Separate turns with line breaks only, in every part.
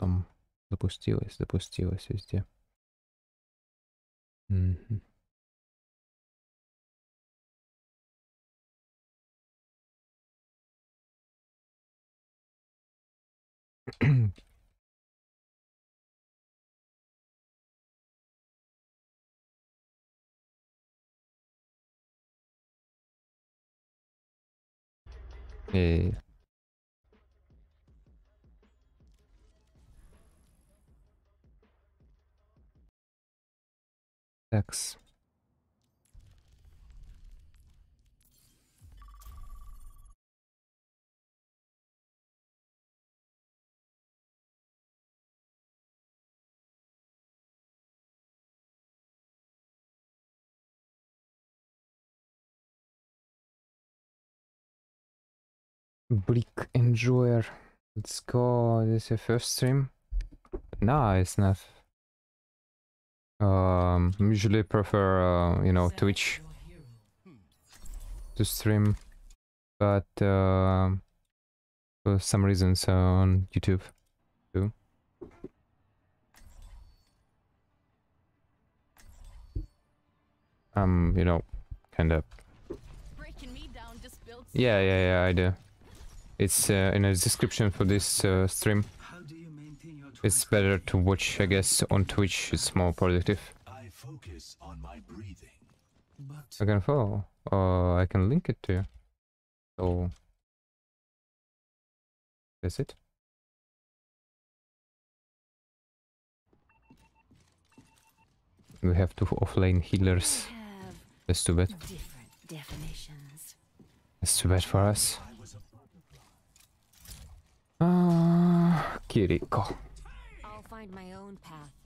там запустилось, запустилось везде. Мгм. Э, X. Brig Enjoyer. Let's go. This is your first stream? No, it's not um, usually prefer, uh, you know, Twitch to stream, but uh, for some reasons on YouTube too. Um, you know, kind of.
Breaking me down just builds
Yeah, yeah, yeah, I do. It's uh, in the description for this uh, stream.
How do you maintain your
It's better to watch, I guess, on Twitch. It's more productive.
I focus on my breathing. But
I can follow. Uh, I can link it to you. So that's it. We have two offlane healers. That's too bad.
definitions.
That's too bad for us. Ah, Kiriko.
Find my own path.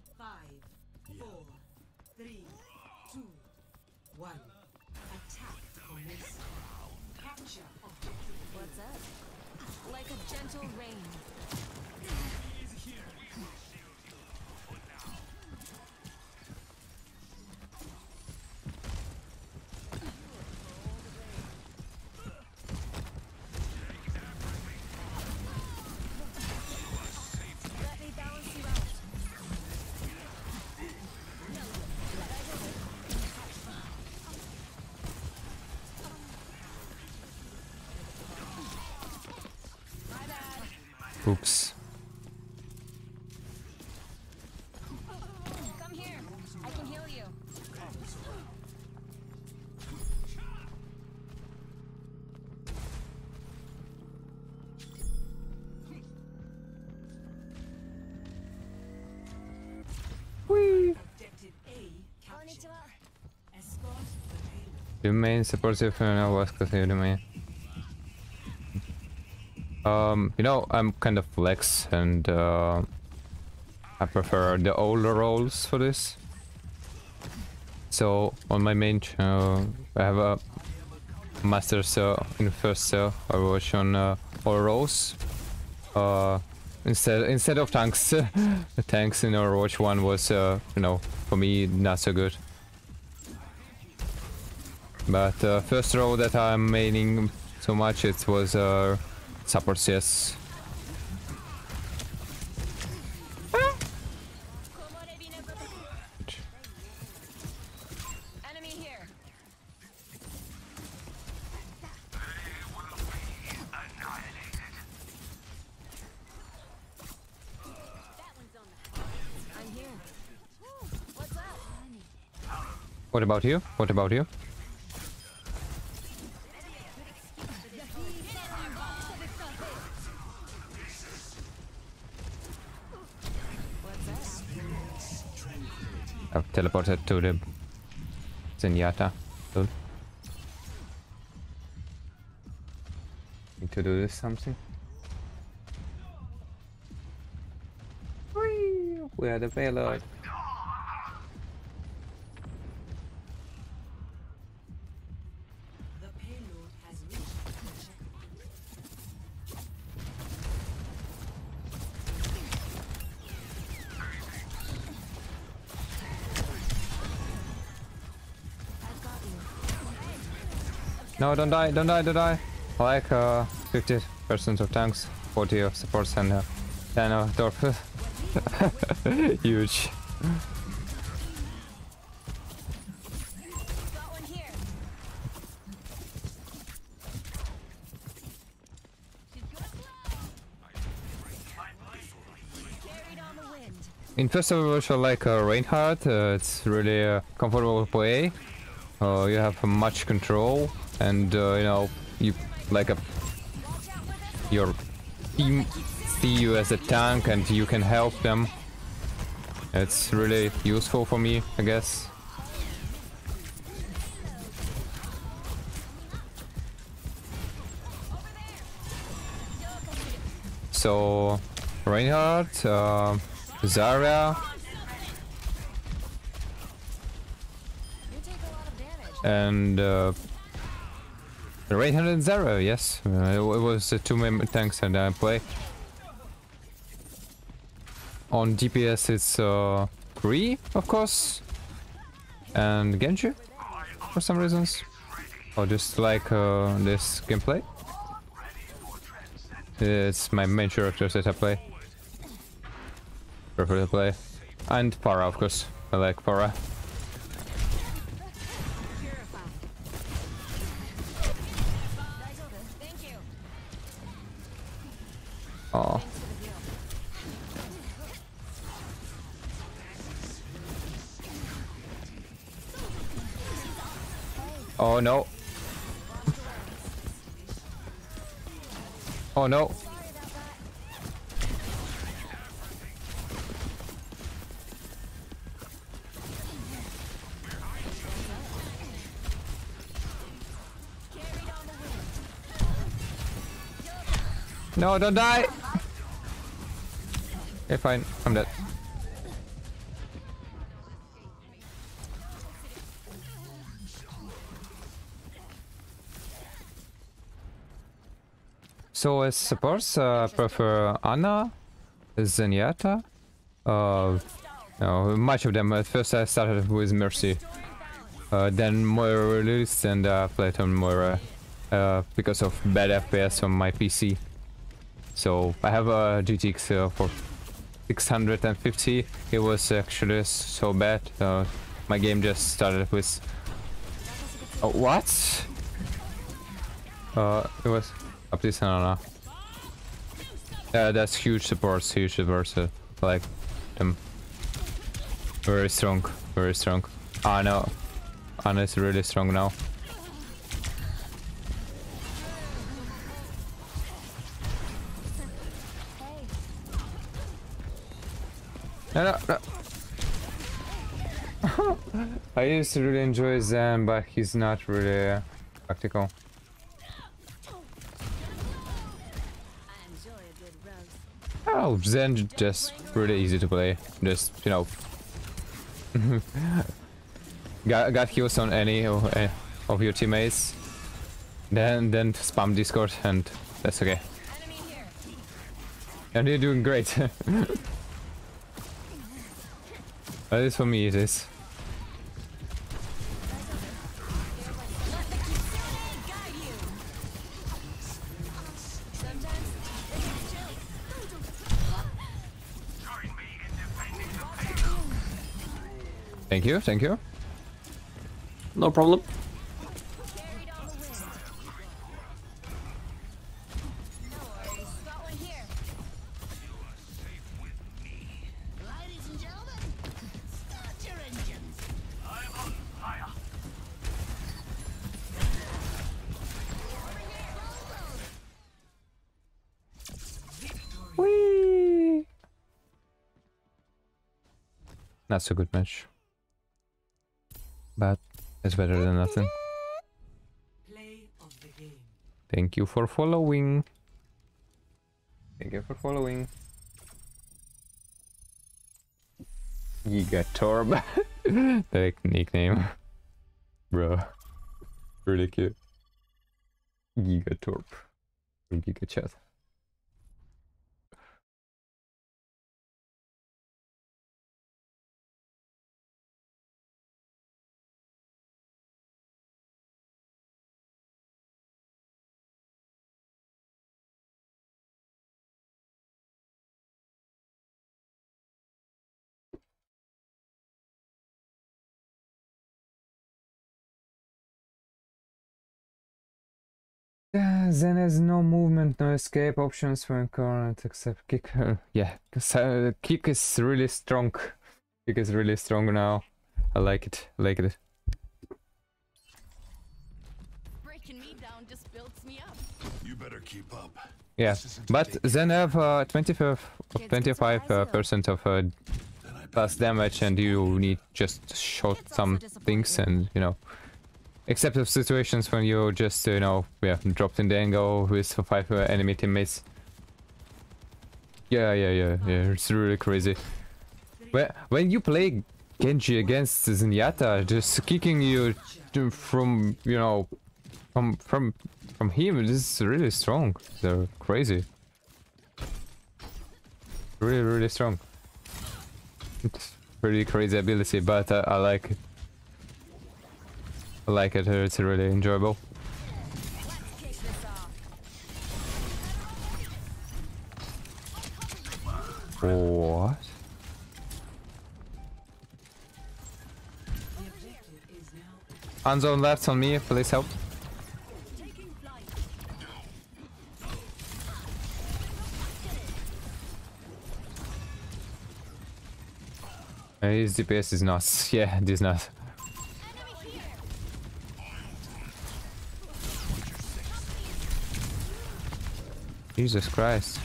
Payload.
The main supportive and was considered me. Um, you know, I'm kind of flex and uh, I prefer the older roles for this. So on my main channel, I have a master cell in first cell. I watch on uh, all roles. Uh, instead instead of tanks, tanks in Overwatch one was uh, you know for me not so good. But uh, first row that I'm maining so much it was uh, support CS. What about you? What about you? Teleported to the Zenyatta. Cool. Need to do this something. Whee! We are the payload. No, don't die, don't die, don't die. Like uh, 50% of tanks, 40 of supports and uh, Yeah, no, Dorp. Huge. In first Overwatch, I like uh, Reinhardt. Uh, it's really a comfortable play. Uh, you have much control, and uh, you know you like a your team see you as a tank, and you can help them. It's really useful for me, I guess. So, Reinhardt, uh, Zarya, and uh, Reinhardt and Zarya, yes. Uh, it, was the two main tanks that I play. On DPS it's uh, Ree, of course, and Genji, for some reasons. Or just like uh, this gameplay. It's my main characters that I play. Prefer to play. And Pharah, of course. I like
Pharah.
Oh no. Oh no. No, don't die. Okay, fine. I'm dead. So as supports, uh, I prefer Ana, Zenyatta. Uh, no, much of them. At first I started with Mercy. Uh, then Moira released and uh, played on Moira uh, because of bad FPS on my PC. So I have a GTX uh, for 650. It was actually so bad. Uh, my game just started with. What? It was up this Ana. Yeah, that's huge supports, huge supports. Uh, like them. Very strong, very strong. Ah no, Ana is really strong now. No, no, no. I used to really enjoy Zen, but he's not really uh, practical. Oh, Zen just really easy to play. Just, you know. got, got heals on any of, uh, of your teammates. Then, then spam Discord and that's okay. And you're doing great. At least for me it is. Thank you, thank you.
No problem.
Carried on the wind. No worries. Got one here.
Ladies and gentlemen, start your engines.
Whee! Not so good match. But it's better than nothing. Thank you for following. Thank you for following. Giga Gigatorb. the nickname. Bro. Really cute. Giga Gigatorp. Giga Gigachat. Then there's no movement, no escape options for current except kick. yeah, 'cause, uh, kick is really strong. Kick is really strong now. I like it. I like it.
Breaking me down just builds me up.
You better keep up.
Yeah, but then I have uh, 25, 25 uh, percent of uh,
Then I better
plus damage, and you need just shot some things, and you know, except of situations when you just you know yeah dropped in the angle with five uh, enemy teammates. Yeah, yeah, yeah, yeah. It's really crazy. When when you play Genji against Zenyatta, just kicking you from you know from from from him, this is really strong. They're crazy. Really, really strong. It's pretty crazy ability, but uh, I like it. I like it. uh, It's really enjoyable. What? Hanzo left on me. Please help. His DPS is not. Yeah, it is not. Jesus Christ.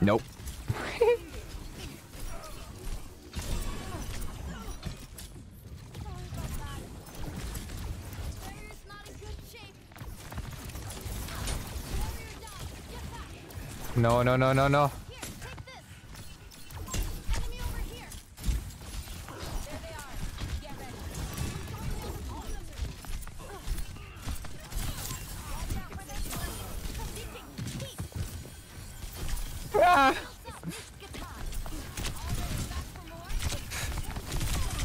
Nope. No, no, no, no, no.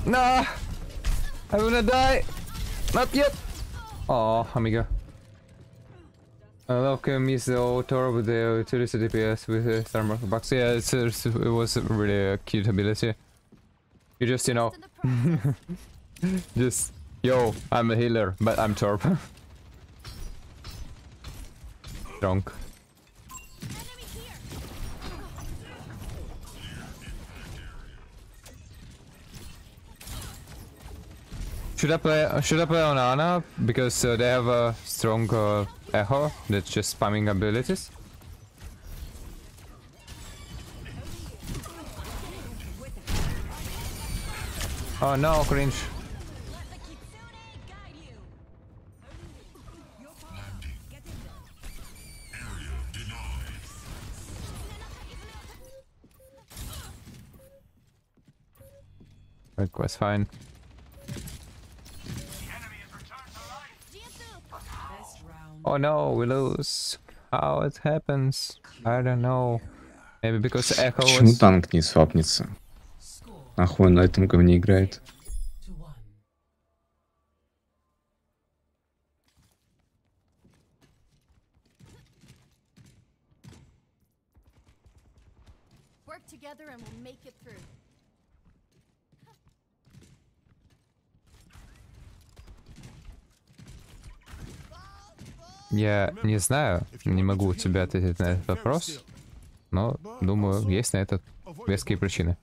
Ah! I'm gonna die! Not yet! Oh, amigo. I love uh, miss the auto with the utility DPS with the thermal box. Yeah, it's, it's, it was really a cute ability. You just, you know, just, yo, I'm a healer, but I'm Torb. Drunk. Should I play? Should I play on Ana because uh, they have a strong uh, echo that's just spamming abilities? Oh no, cringe. Was fine. Oh no, we lose. How it happens? I don't know. Maybe because echo
Почему
was.
танк не свапнется?
Score
Нахуй он на этом говне играет?
Я не знаю, не могу тебе ответить на этот вопрос, но думаю, есть на это веские причины.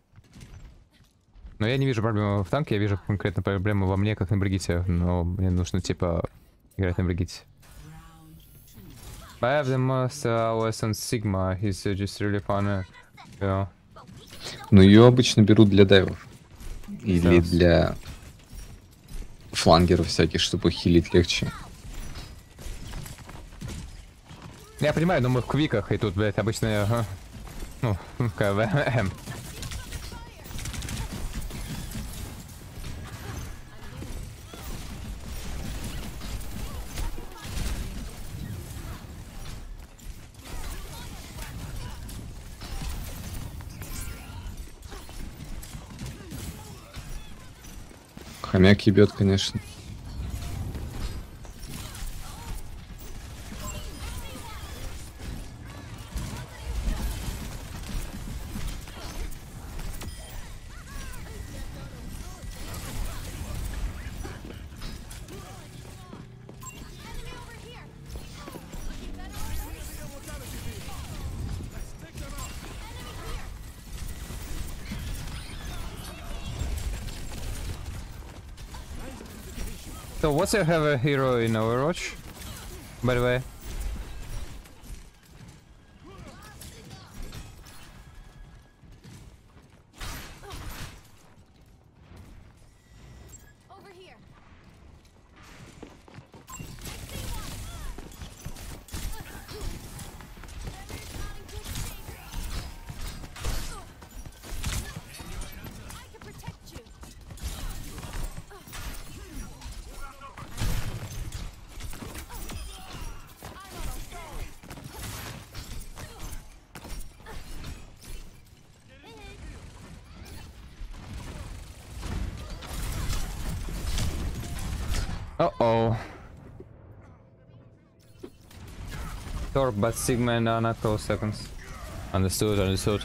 Но я не вижу проблемы в танке, я вижу конкретно проблему во мне, как на Бригите, но мне нужно, типа, играть на Бригите. I have the most uh, hours on Sigma, he's uh, just really fun. uh, know.
Ну, ее обычно берут для дайвов. Или
Да.
для флангеров всяких, чтобы хилить легче.
Я понимаю, но мы в квиках, и тут, блядь, обычно... ага, Ну, КВМ.
Хомяк ебет, конечно.
What's your favorite hero in Overwatch? By the way. But Sigma and Ana close seconds. Understood, understood.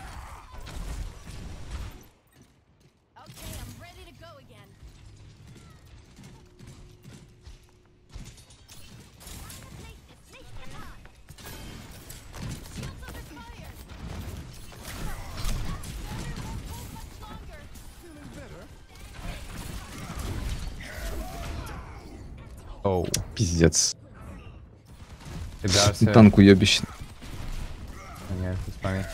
Okay,
Фидарся.
Танк уебищный.
Нет, без памяти.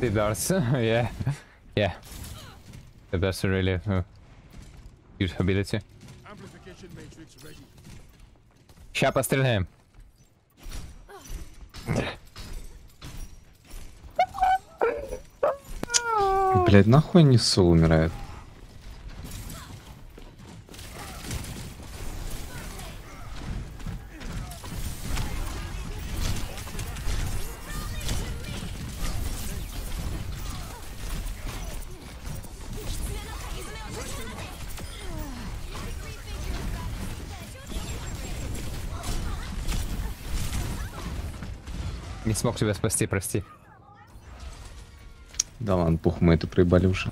Фидарся, yeah. Yeah. That's a really uh, good ability. Ща постреляем.
Блять, нахуй не Сол
умирает? Смог тебя спасти, прости.
Да ладно, пух, мы это проебали уже.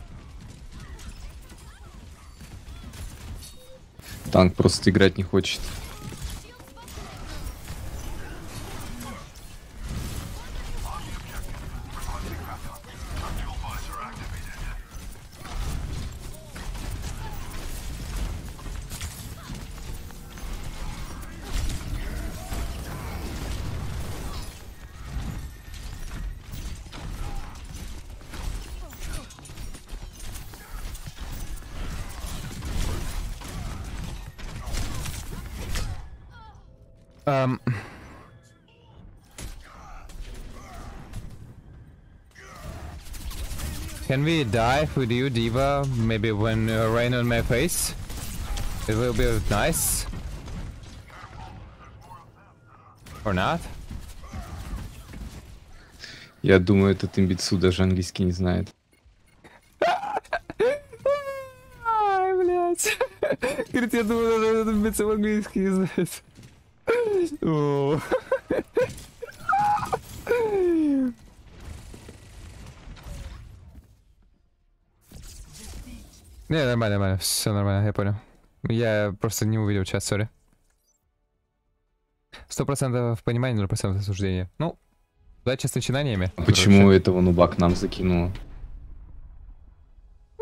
Танк просто играть не хочет.
Can we dive with you, D.Va? Maybe when uh, rain on my face? It will be nice. Or not?
Я думаю, этот имбецу даже английский не знает.
Ай, блядь. Говорит, я думаю, даже этот имбецу английский не знает. Не, нормально, нормально, все нормально, я понял. Я просто не увидел чат, сори. Сто процентов понимания, ноль процентов осуждения. Ну, удачи с начинаниями.
А Почему
короче.
этого нуба к нам закинуло?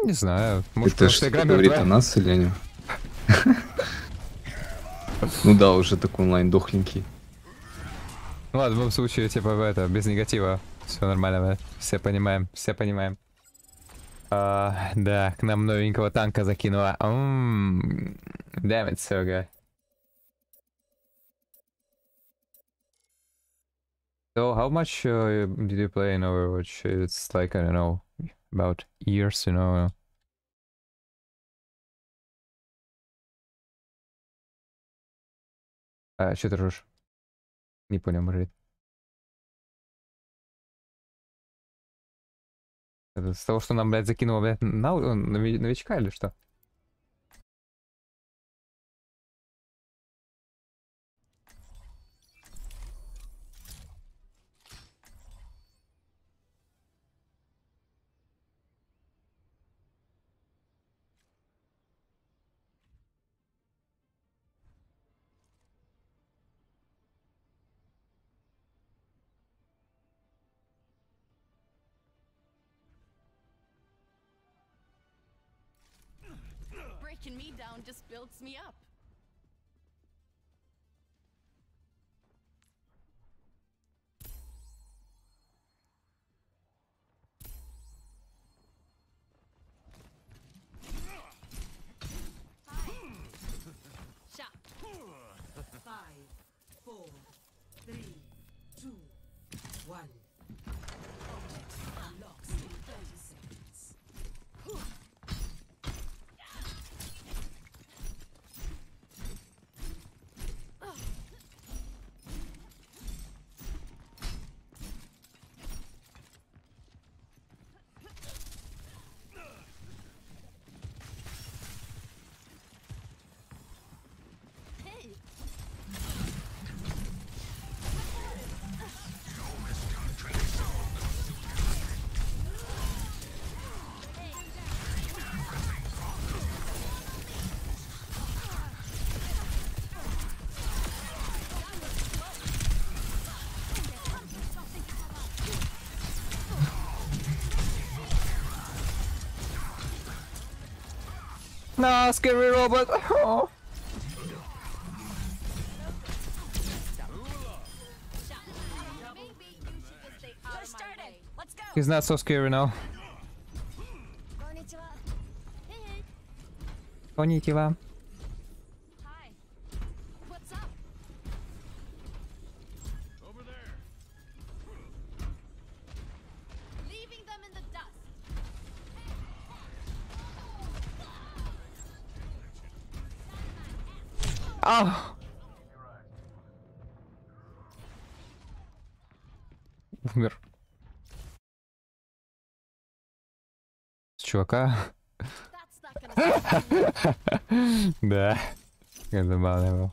Не знаю. Может,
это что говорит
мертвая?
о нас или о нем? Ну да, уже такой онлайн дохленький.
Ну ладно, в любом случае, типа, это, без негатива. Все нормально, все понимаем, все понимаем. А, да, к нам новенького танка закинула. Ммм, it, Sergey. So, how much uh, did you play in Overwatch? It's like, I don't know, about years, you know? А, что ты ржешь? Не понял, Маргарит. Это с того, что нам, блядь, закинуло, блядь, на, нови- новичка или что?
Me up. Way.
Let's go.
He's not so scary now.
Konnichiwa.
чувака. Да, я забавно его.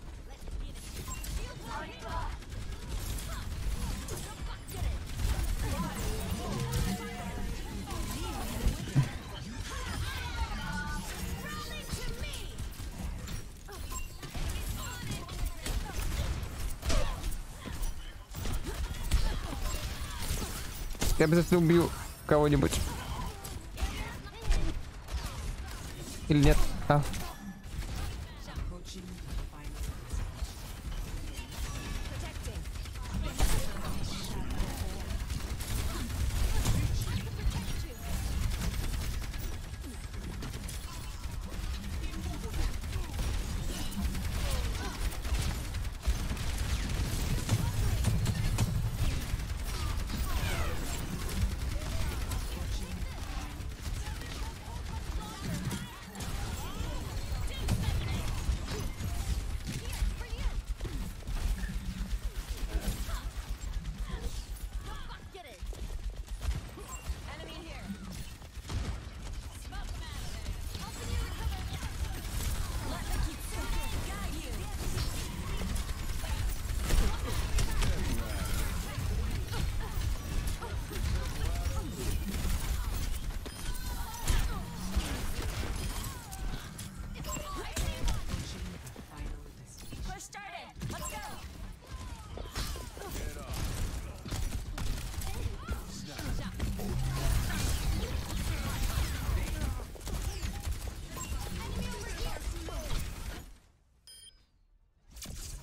обязательно убью кого-нибудь. Или нет? А,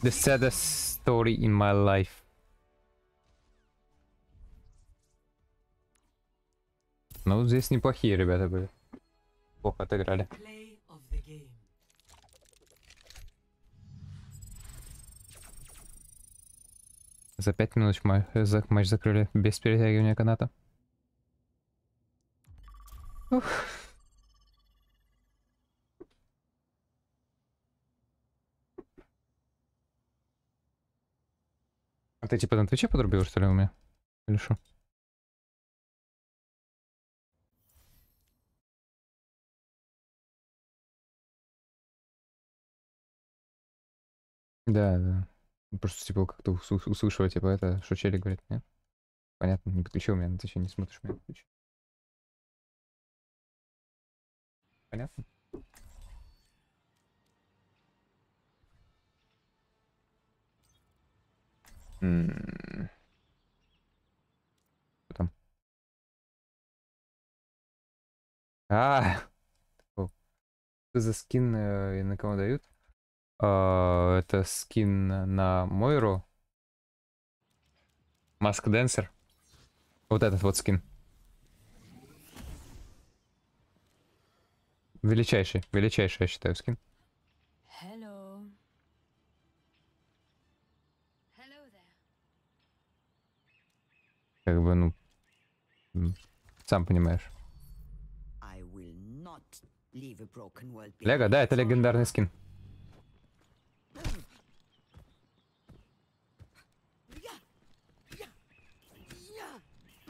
The
saddest story in my life. Ну, здесь неплохие ребята были. Плохо отыграли. За пять минут ма- за- матч закрыли без перетягивания каната. Ух. А ты типа на Твиче подрубил, что ли, у меня? Или что? Да, да. Просто типа как-то усл- услышала, типа это, что Челик говорит, нет? Понятно, не подключил меня, ты что, не смотришь меня? Понятно? Что там? А, что за скин э, и на кого дают? А, это скин на Мойру. Маск Денсер. Вот этот вот скин. Величайший, величайший, я считаю, скин. Как бы, ну... Сам понимаешь. Лего, да, это легендарный скин.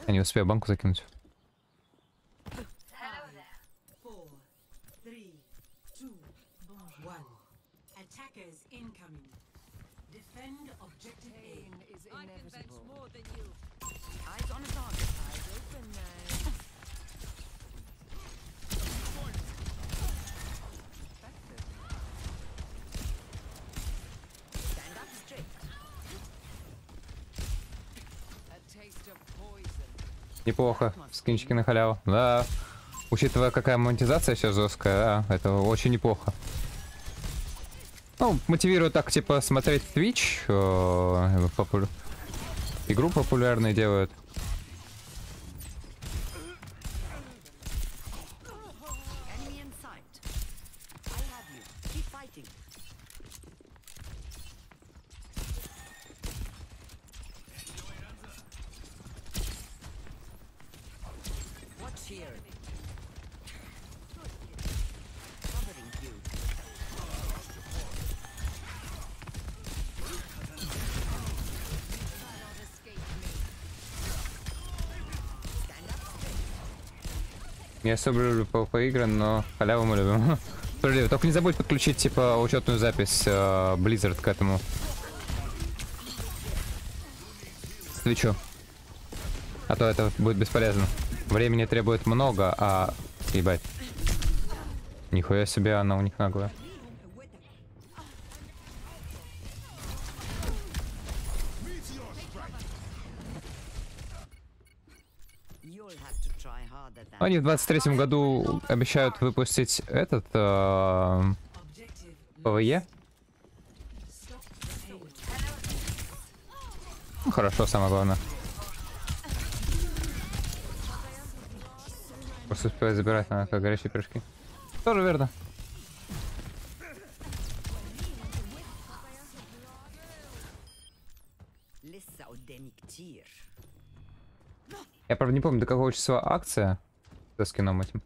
Я не успею банку закинуть. Неплохо. Скинчики на халяву. Да. Учитывая, какая монетизация сейчас жесткая, да, это очень неплохо. Ну, мотивирует так, типа, смотреть Twitch. э, попу- Игру популярной делают. Не особо люблю PvP игры, но халяву мы любим. Справедливо. Только не забудь подключить, типа, учетную запись э, Blizzard к этому. Свечу. А то это будет бесполезно. Времени требует много, а... Ебать. Нихуя себе она у них наглая. Они в 23 году обещают выпустить этот... э, ПВЕ. Ну, хорошо, самое главное. Просто успевать забирать на как горячие пирожки. Тоже верно. Я, правда, не помню, до какого числа акция со скином этим.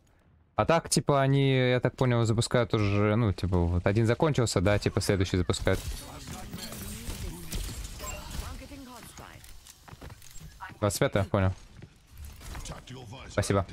А так, типа, они, я так понял, запускают уже, ну, типа, вот один закончился, да, типа, следующий запускают. 25 я понял. Спасибо.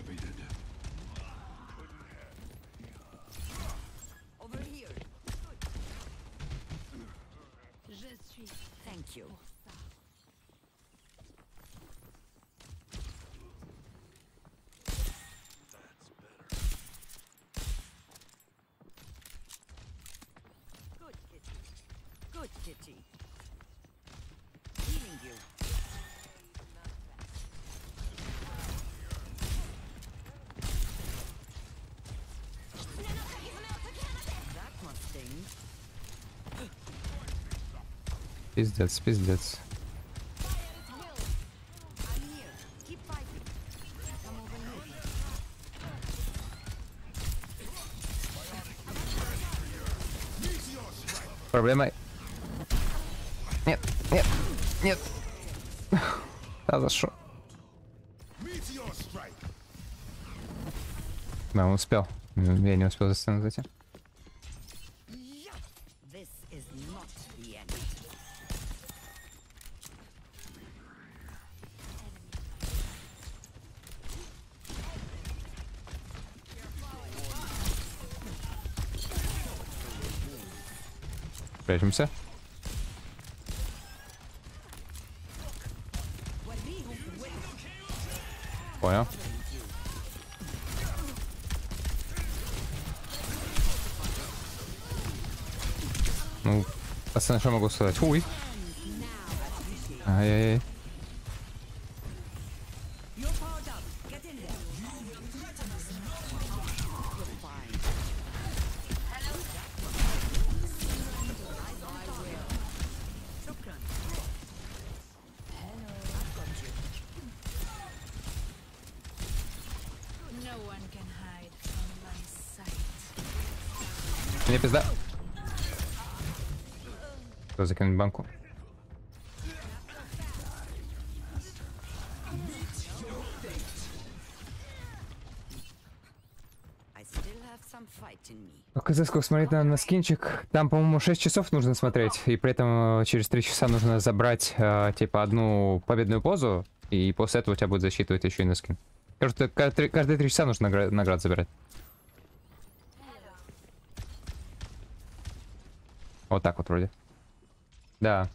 Пиздец, пиздец. Проблема... Нет, нет, нет. Да, за
strike.
Да, он успел. Я не успел за сцену зайти. Zajrzmy se. Poja.
No, asynasza mogą stać. Chuj! Ajajaj. Me.
Оказалось, сколько смотреть на, на скинчик. Там, по-моему, 6 часов нужно смотреть. И при этом э, через 3 часа нужно забрать, э, типа, одну победную позу. И после этого у тебя будет засчитывать еще и на скин. Каждые, каждые 3 часа нужно награ- наград забирать. Вот так вот вроде. Да.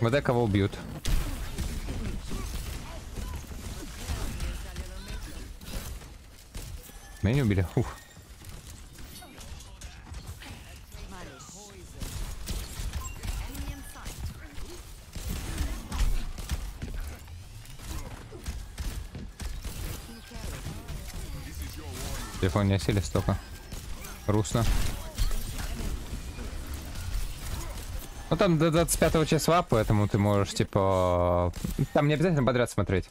Вот кого убьют. Меня не убили. Ух. Телефон не осели столько. Грустно. Ну там до 25 числа, поэтому ты можешь, типа... Там не обязательно подряд смотреть.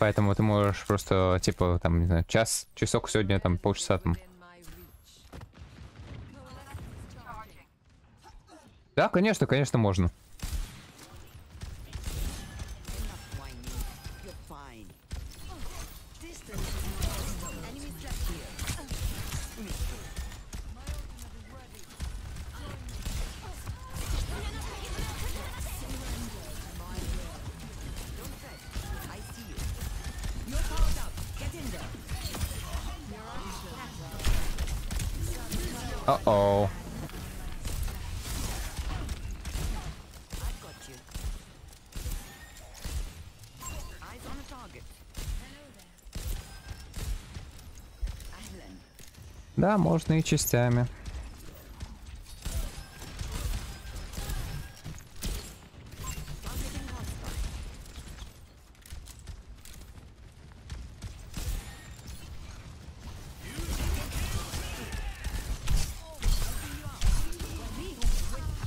Поэтому ты можешь просто, типа, там, не знаю, час, часок сегодня, там, полчаса, там. Да, конечно, конечно, можно. Можно и частями.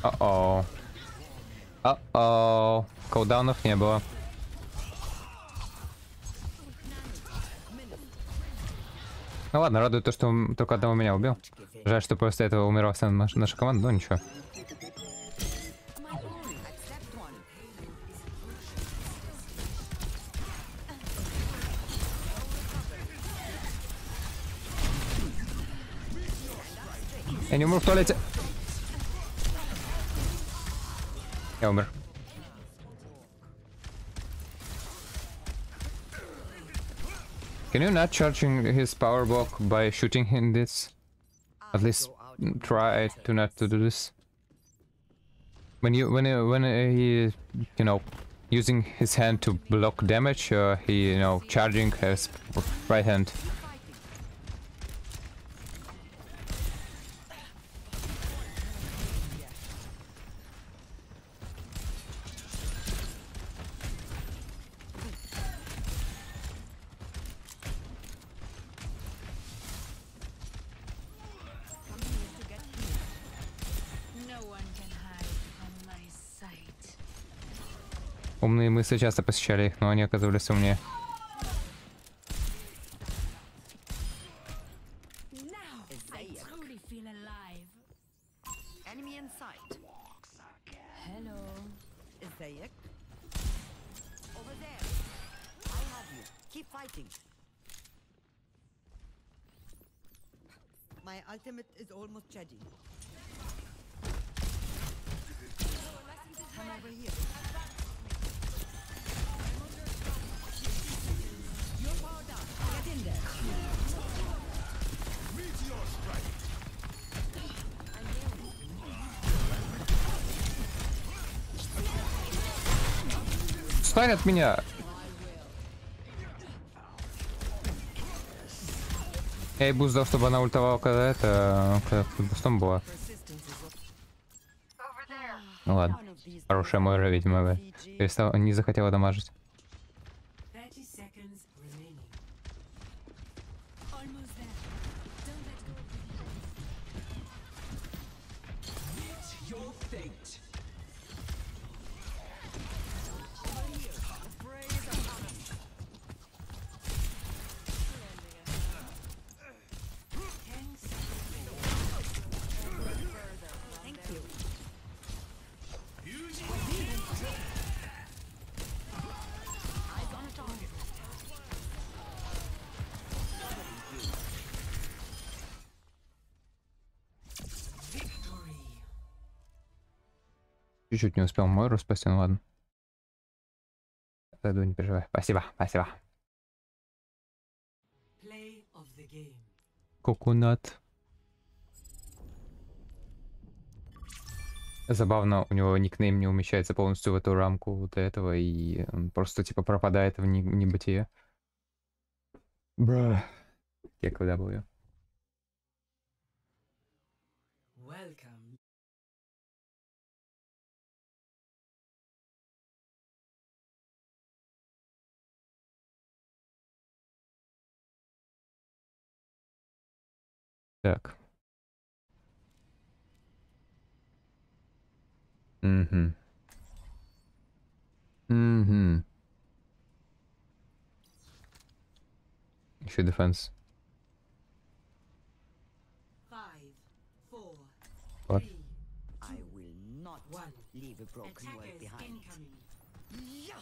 О-о. О-о. Колдаунов не было. Ладно, радует то, что м- только одного меня убил. Жаль, что после этого умерла вся наша команда, но ничего. Can you not charging his power block by shooting him this? At least try to not to do this. When you when when he you know using his hand to block damage, uh, he you know charging his right hand. Часто посещали их, но они оказывались умнее. Стань от меня! Я ей ждал, чтобы она ультовала, когда это... Когда бустом была. Ну ладно. Хорошая Мойра, видимо, вы.
Fiji.
Перестал, не захотела дамажить.
30 seconds
Чуть-чуть не успел Мойру спасти, ну ладно. Зайду, не переживай. Спасибо, спасибо. Кокунат. Забавно, у него никнейм не умещается полностью в эту рамку вот этого, и он просто типа пропадает в не- небытие. Бра. Кек W.
Welcome.
Так. Угу. Угу. Еще дефенс.
Five, four,
What?
three,
I will not
one.
leave a broken world
Attackers
behind.
incoming.
Yeah.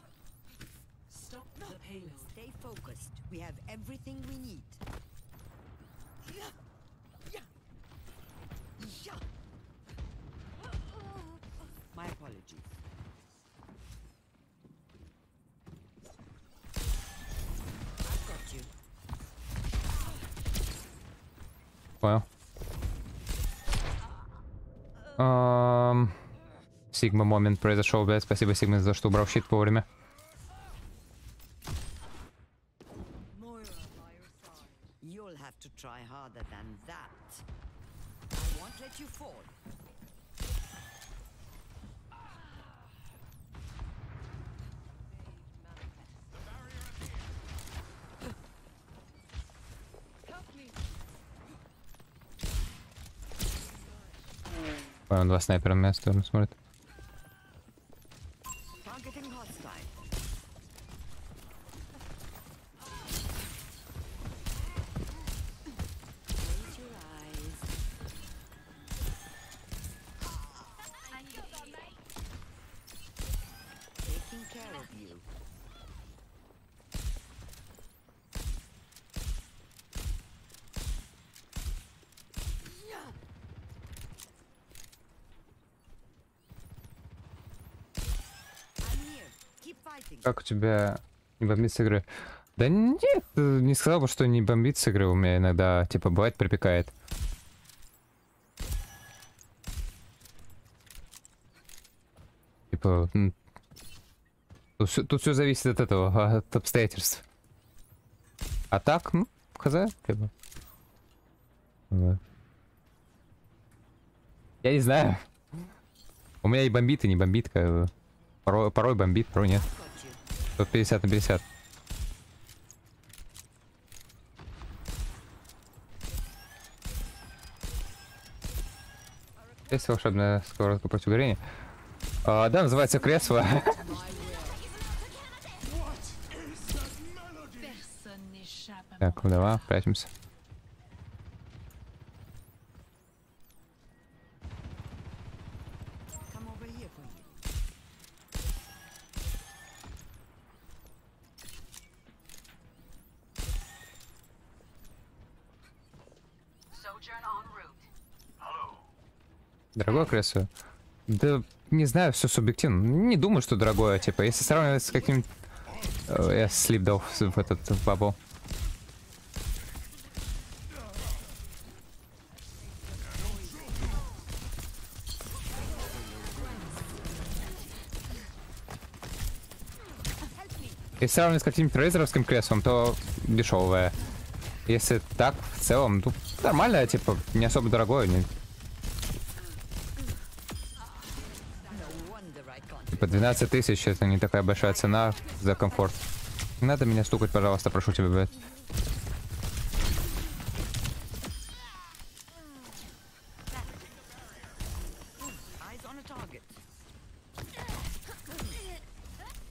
Stop the payload.
Stay focused. We have everything we need. Yeah. Yeah. My apologies. I've got you.
Понял. Ам, Сигма момент произошел, блядь. Спасибо, Сигма, за то, что убрал щит вовремя.
You'll have to try harder than that. I won't let you fall.
Понял, два снайпера на мою сторону смотрят. Тебя не бомбит с игры? Да нет, э, не сказал бы, что не бомбит с игры. У меня иногда, типа, бывает, припекает. Типа, м, тут все зависит от этого, от обстоятельств. А так, ну, хз. Вот. Я не знаю. У меня и бомбит, и не бомбит, как бы. Порой, порой бомбит, порой нет. Тут 50 на 50. Есть волшебная сковородка против горения? А, да, называется кресло. Так, давай, прячемся. Дорогое кресло? Да, не знаю, все субъективно. Не думаю, что дорогое, типа, если сравнивать с каким... Э, Я слип дал в этот в бабл. Если сравнивать с каким-нибудь рейзеровским креслом, то дешевое. Если так, в целом, ну, нормальное, типа, не особо дорогое. Не... Типа 12 тысяч это не такая большая цена за комфорт. Не надо меня стукать, пожалуйста, прошу тебя, блядь.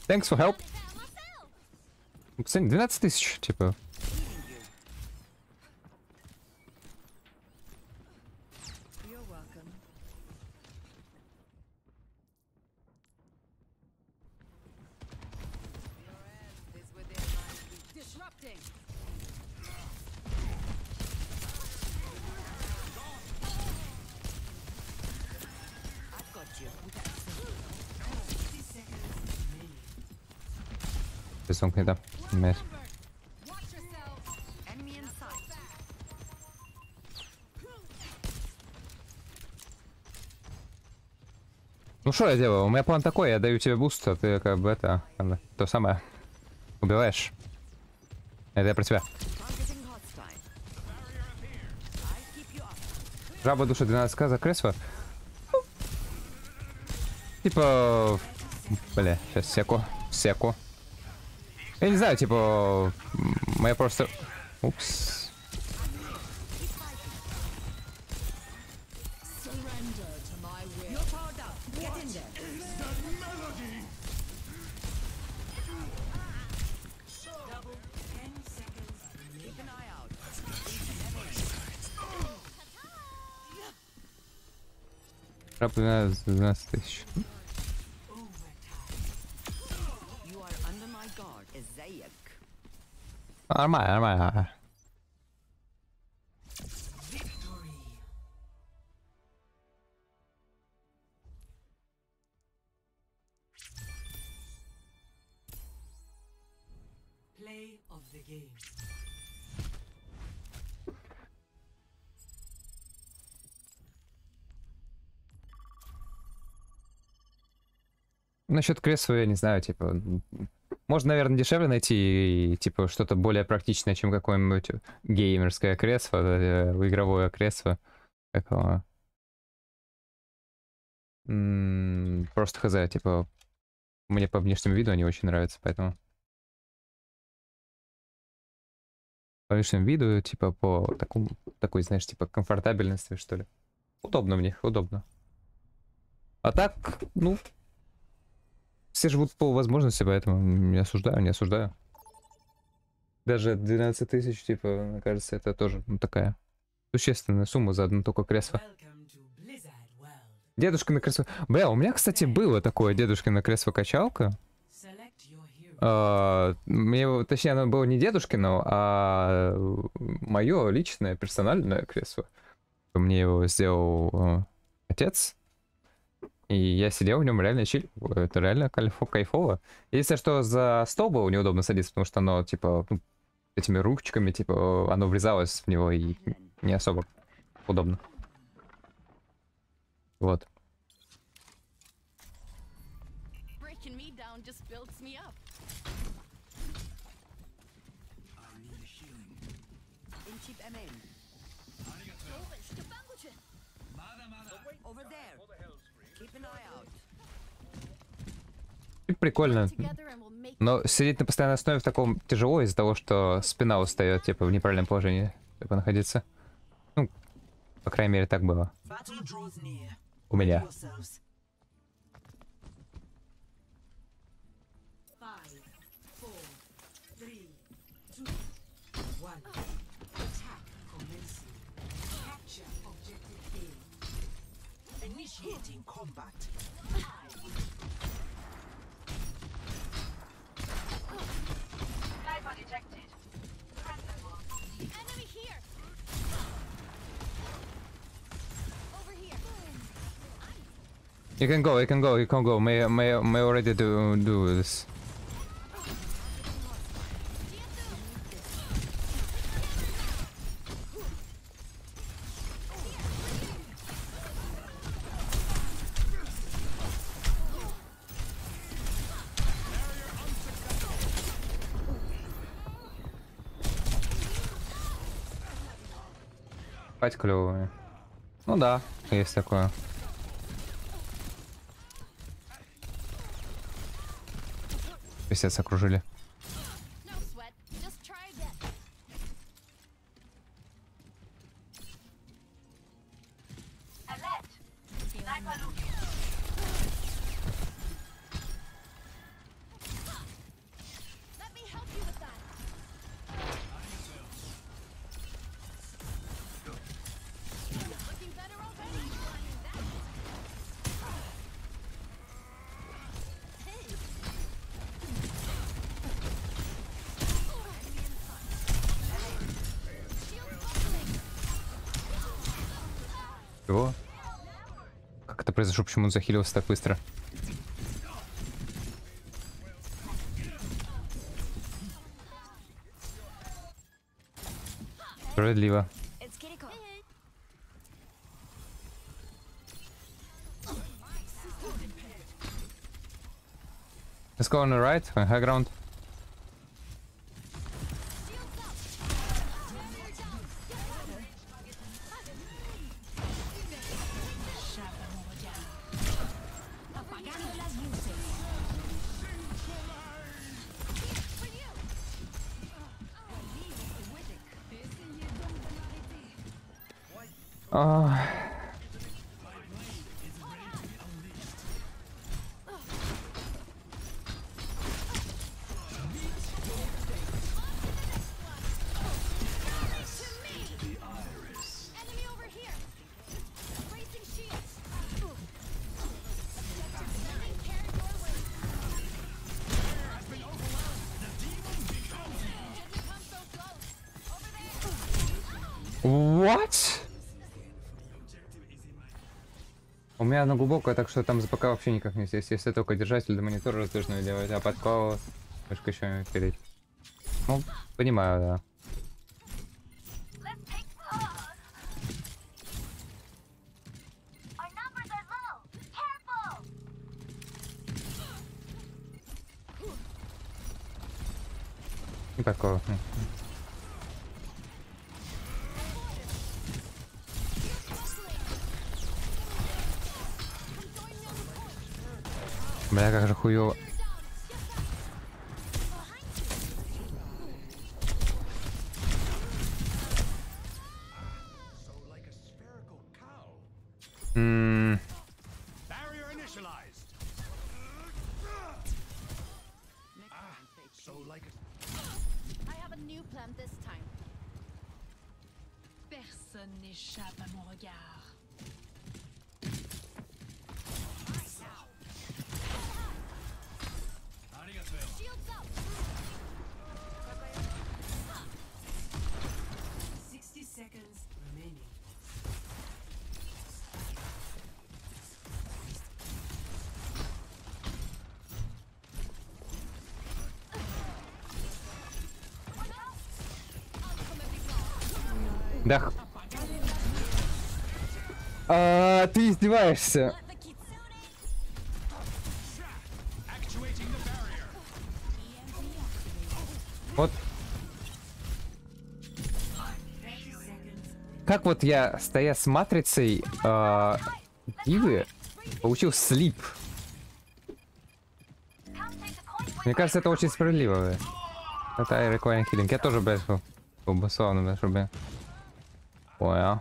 Thanks for help. Пацаны, 12 тысяч, типа. Ну что я делаю? У меня план такой, я даю тебе буст, а ты как бы это, то самое. Убиваешь. Это я про тебя. Жаба душа 12к за кресло. Типа... Бля, сейчас секу. Секу. Я не знаю, типа... м, Моя просто... Упс. lezzük
ezt is. Már már, már.
Насчет кресла я не знаю, типа... Можно, наверное, дешевле найти, типа, что-то более практичное, чем какое-нибудь геймерское кресло, э, игровое кресло. Какого? Просто хз, типа, мне по внешнему виду они очень нравятся, поэтому... По внешнему виду, типа, по такому, такой, знаешь, типа, комфортабельности, что ли. Удобно них, удобно. А так, ну, все живут по возможности, поэтому не осуждаю, не осуждаю. Даже 12 тысяч, типа, мне кажется, это тоже ну, такая существенная сумма за одно только кресло. Дедушка на кресло. Бля, у меня, кстати, было такое дедушка на кресло качалка.
Select your hero.
А, Мне, точнее, оно было не дедушкино, а мое личное персональное кресло. Мне его сделал э, отец. И я сидел в нем реально чил. Это реально кайфо- кайфово. Единственное, что за стол было неудобно садиться, потому что оно, типа, ну, этими ручками, типа, оно врезалось в него и не особо удобно. Вот. Прикольно. Но сидеть на постоянной основе в таком тяжело из-за того, что спина устает, типа, в неправильном положении типа, находиться. Ну, по крайней мере, так было. У меня. You can go, you can go, you can go. May may may already do do this. Пать клевые. Ну да, есть такое. Писец окружили. Произошло? Почему он захилился так быстро? Справедливо. Let's go on the right, on high ground. Меня оно глубокое, так что там ЗПК вообще никак не здесь. Если только держатель до монитора раздвижную делать, а подкова немножко еще пилить. Ну, понимаю, да. Бля, как же хуёво. Издеваешься. Вот
30 seconds.
как вот я, стоя с матрицей а, Дивы, получил слип. Мне кажется, это очень справедливо. Это I require. Я тоже, блядь, был, бы славно, блядь, чтобы... Понял.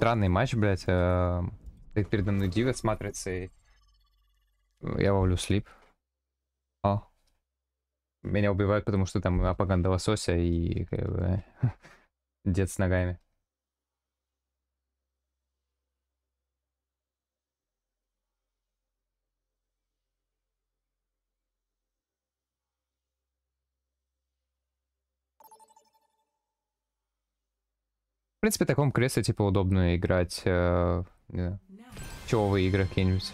Странный матч, блядь. э, Стоит передо мной Дива с матрицей. Я ловлю слип. А. Меня убивают, потому что там апаганда лосося и как бы, дед с ногами. Принципе, в таком кресле, типа, удобно играть э,
Now,
пчеловые игры какие-нибудь.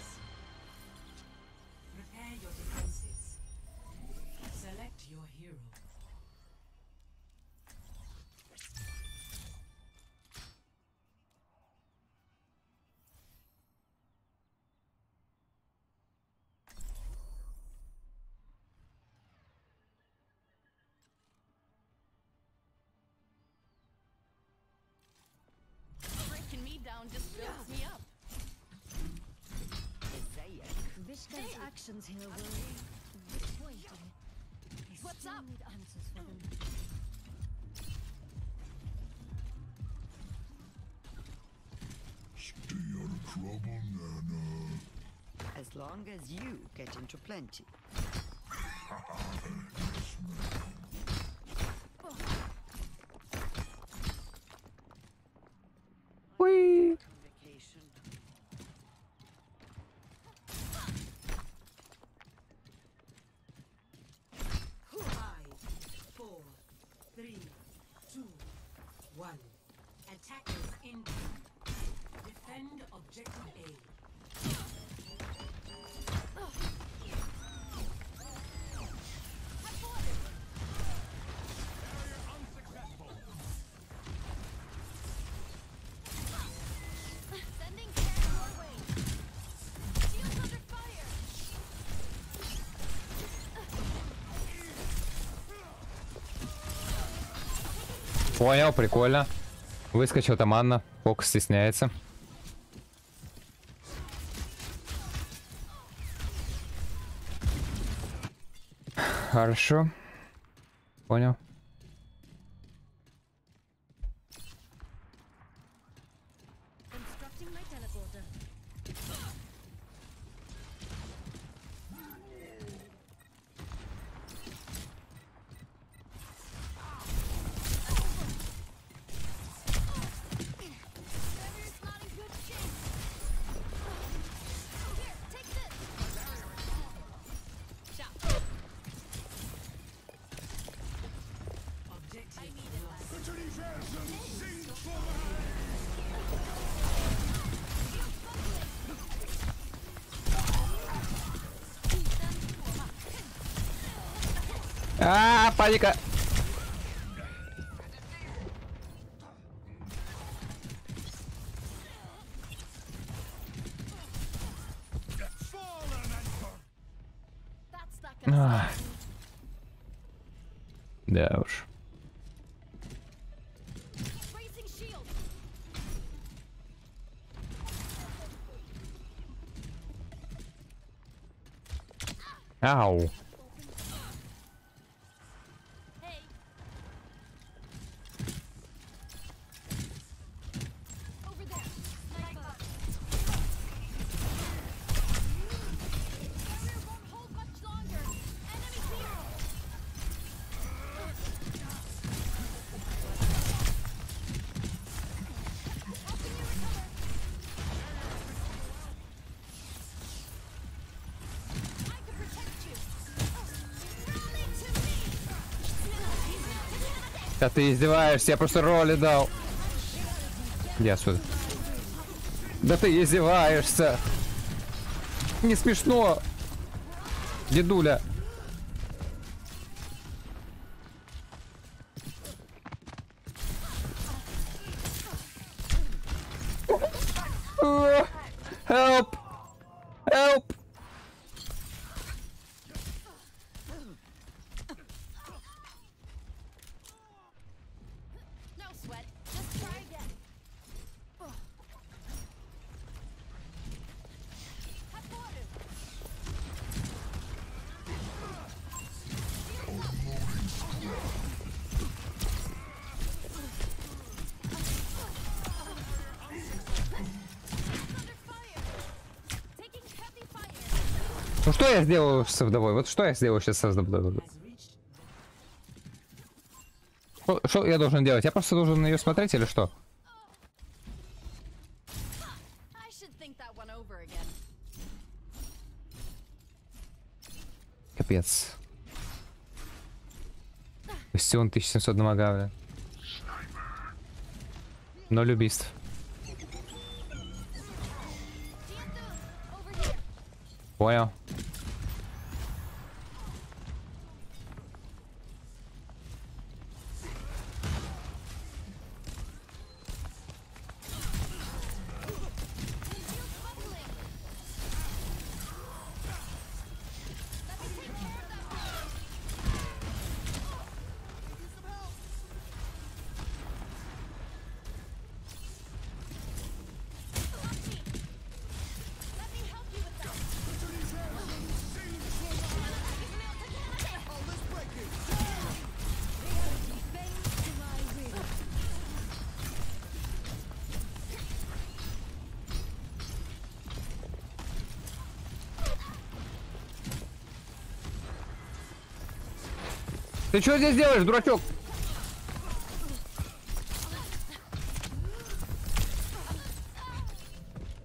Понял, прикольно. Выскочил там Анна. Фокус стесняется. Хорошо. Понял. паника. А. Да уж. Ау. а ты издеваешься, я просто роли дал. Я отсюда. Да ты издеваешься. Не смешно. Дедуля. что я сделаю с вдовой? Вот что я сделаю сейчас со вдовой? Что, я должен делать? Я просто должен на нее смотреть или что? Капец. Бастион 1700 намагавля. Ноль убийств. Понял. Ты что здесь делаешь, дурачок?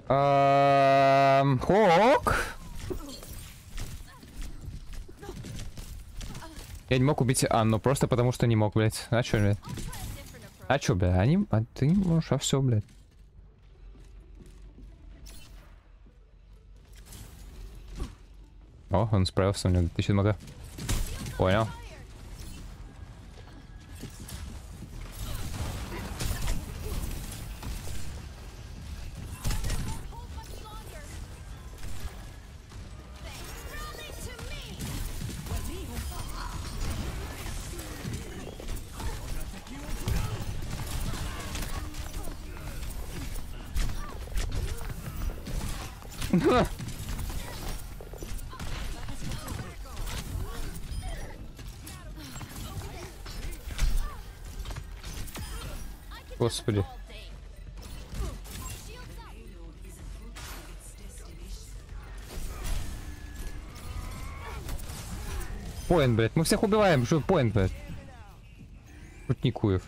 Эм, Хок. Я не мог убить Анну просто потому, что не мог, блядь. А чё, блядь? А чё, блядь? Они... А ты не можешь, а все, блядь. О, он справился, у него 2000 мага. Понял. Господи. Поинт, блядь. Мы всех убиваем. Что поинт, блядь? Крутникуев.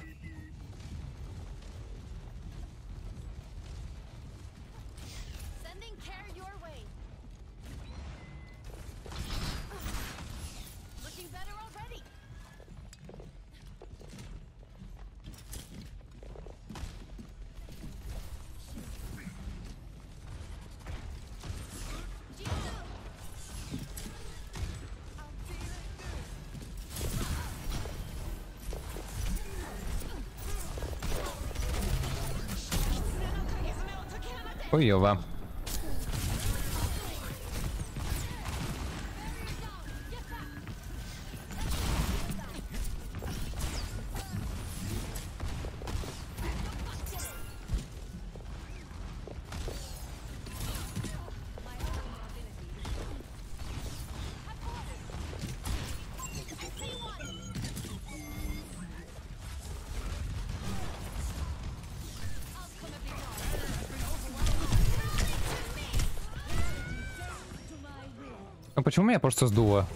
Jó van. Почему меня просто сдуло?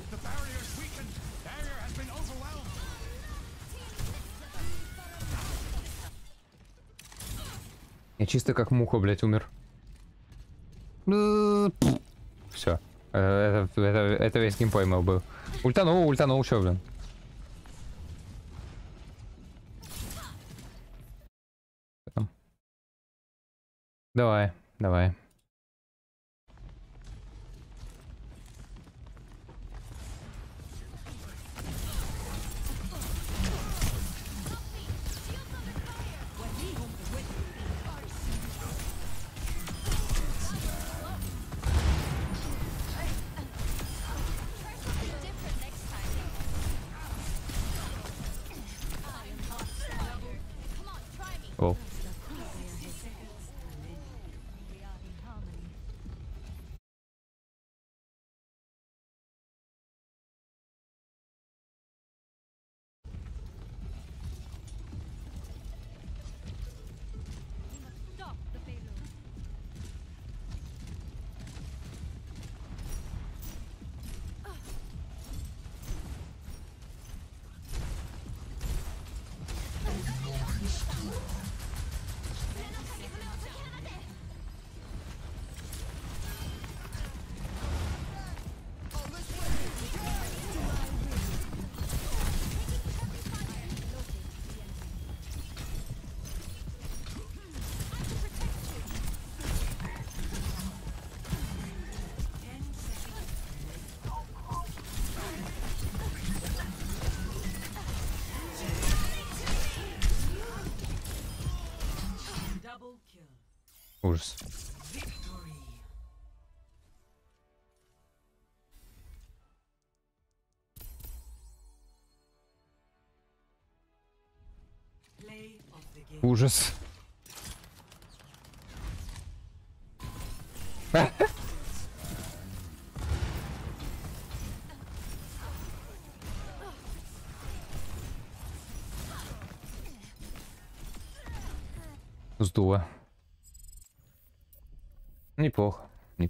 Я чисто как муха, блядь, умер. Все. Это, это, это весь геймплей мой был. Ультанул, ультанул, блин. Что? Давай, давай. Ужас. Ужас. Сдуло. on est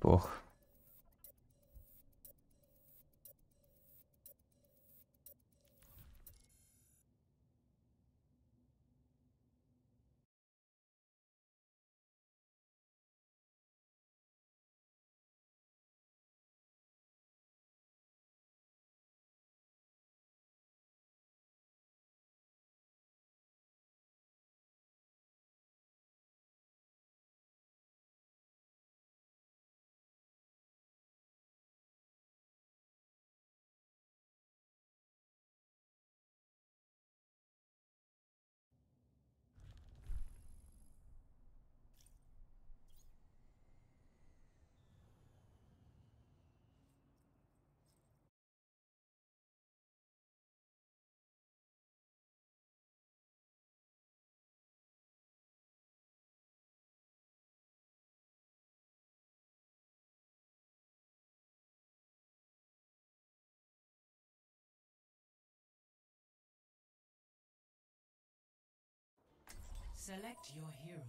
Select your hero.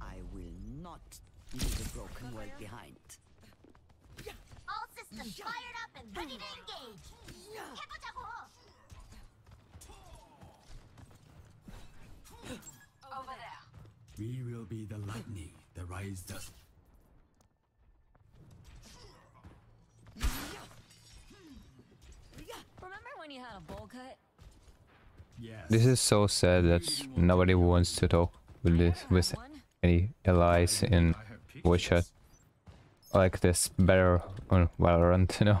I will not leave a broken world behind.
All systems fired up and ready to engage.
Over there.
We will be the lightning that rises us.
Remember when you had a bowl cut?
Yes.
This is so sad that nobody wants to talk with this, with any allies in WeChat. Like this better on Valorant, you know.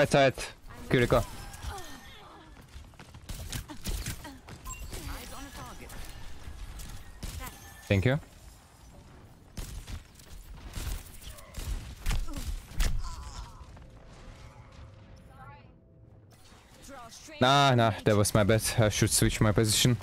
Right side,
Kiriko.
Thank you. Nah, nah, that was my bad. I should switch my position.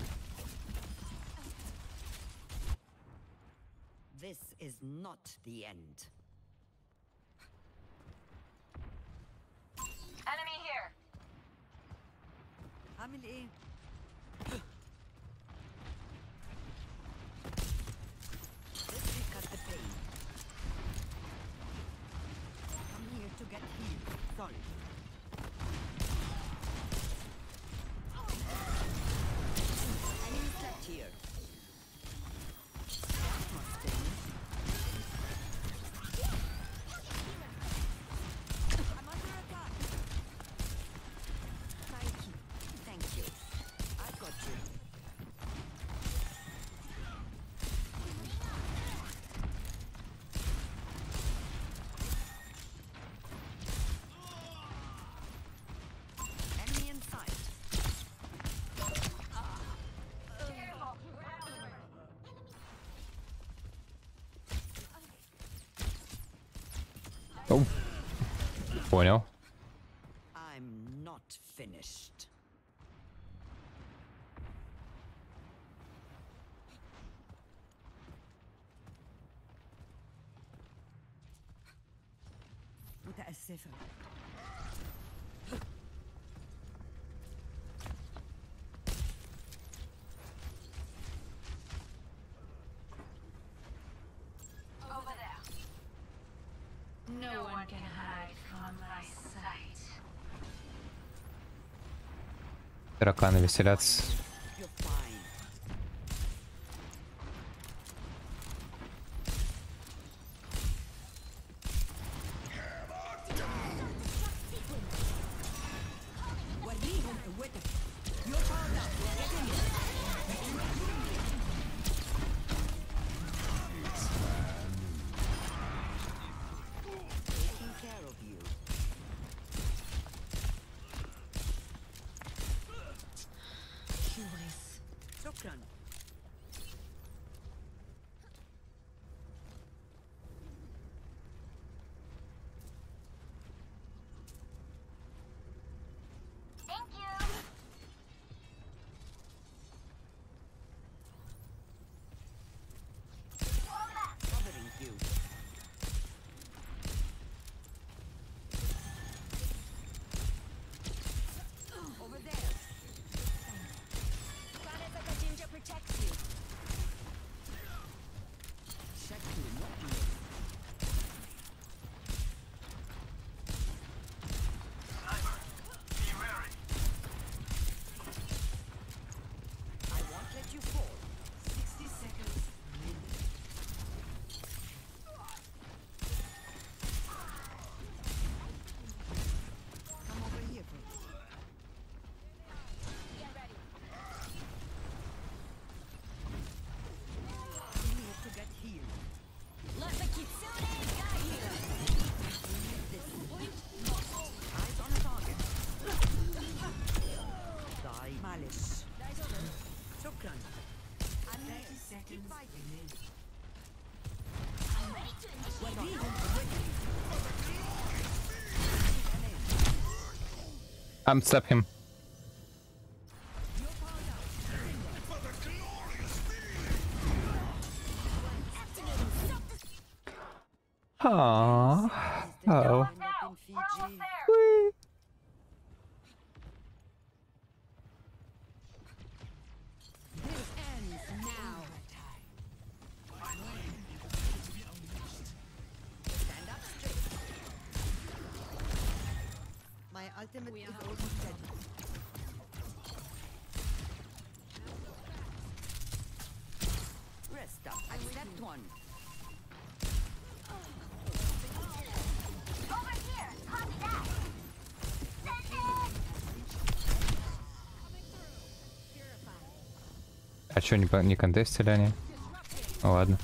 Тараканы веселятся. I'm step him. Ah. Че, не, не контестили они? Ну, ладно.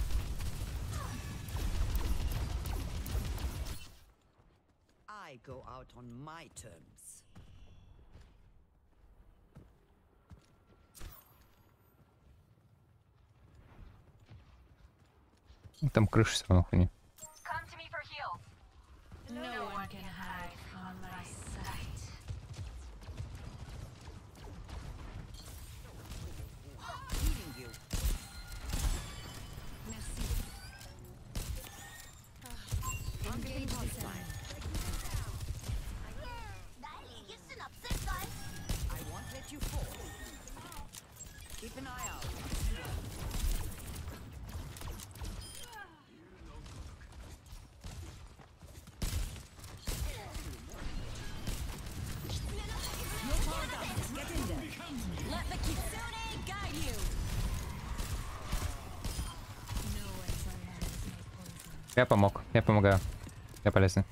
Там крыша все равно хуйня. я помог. Я помогаю. Я полезный.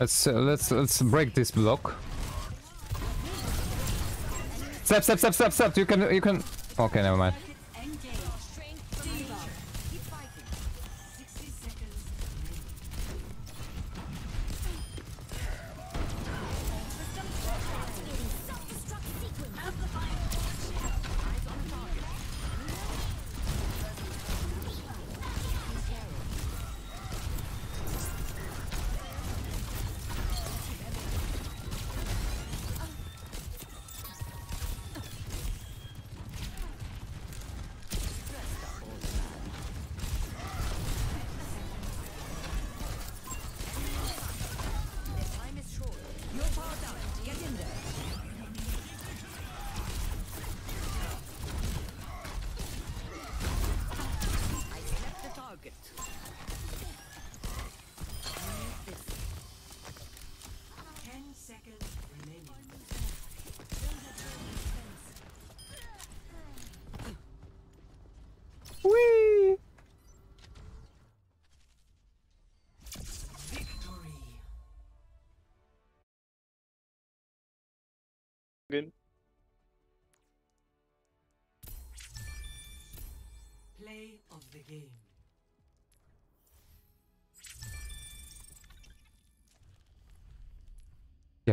Let's uh, let's let's break this block. Step, step, step, step, step. You can you can. Okay, never mind.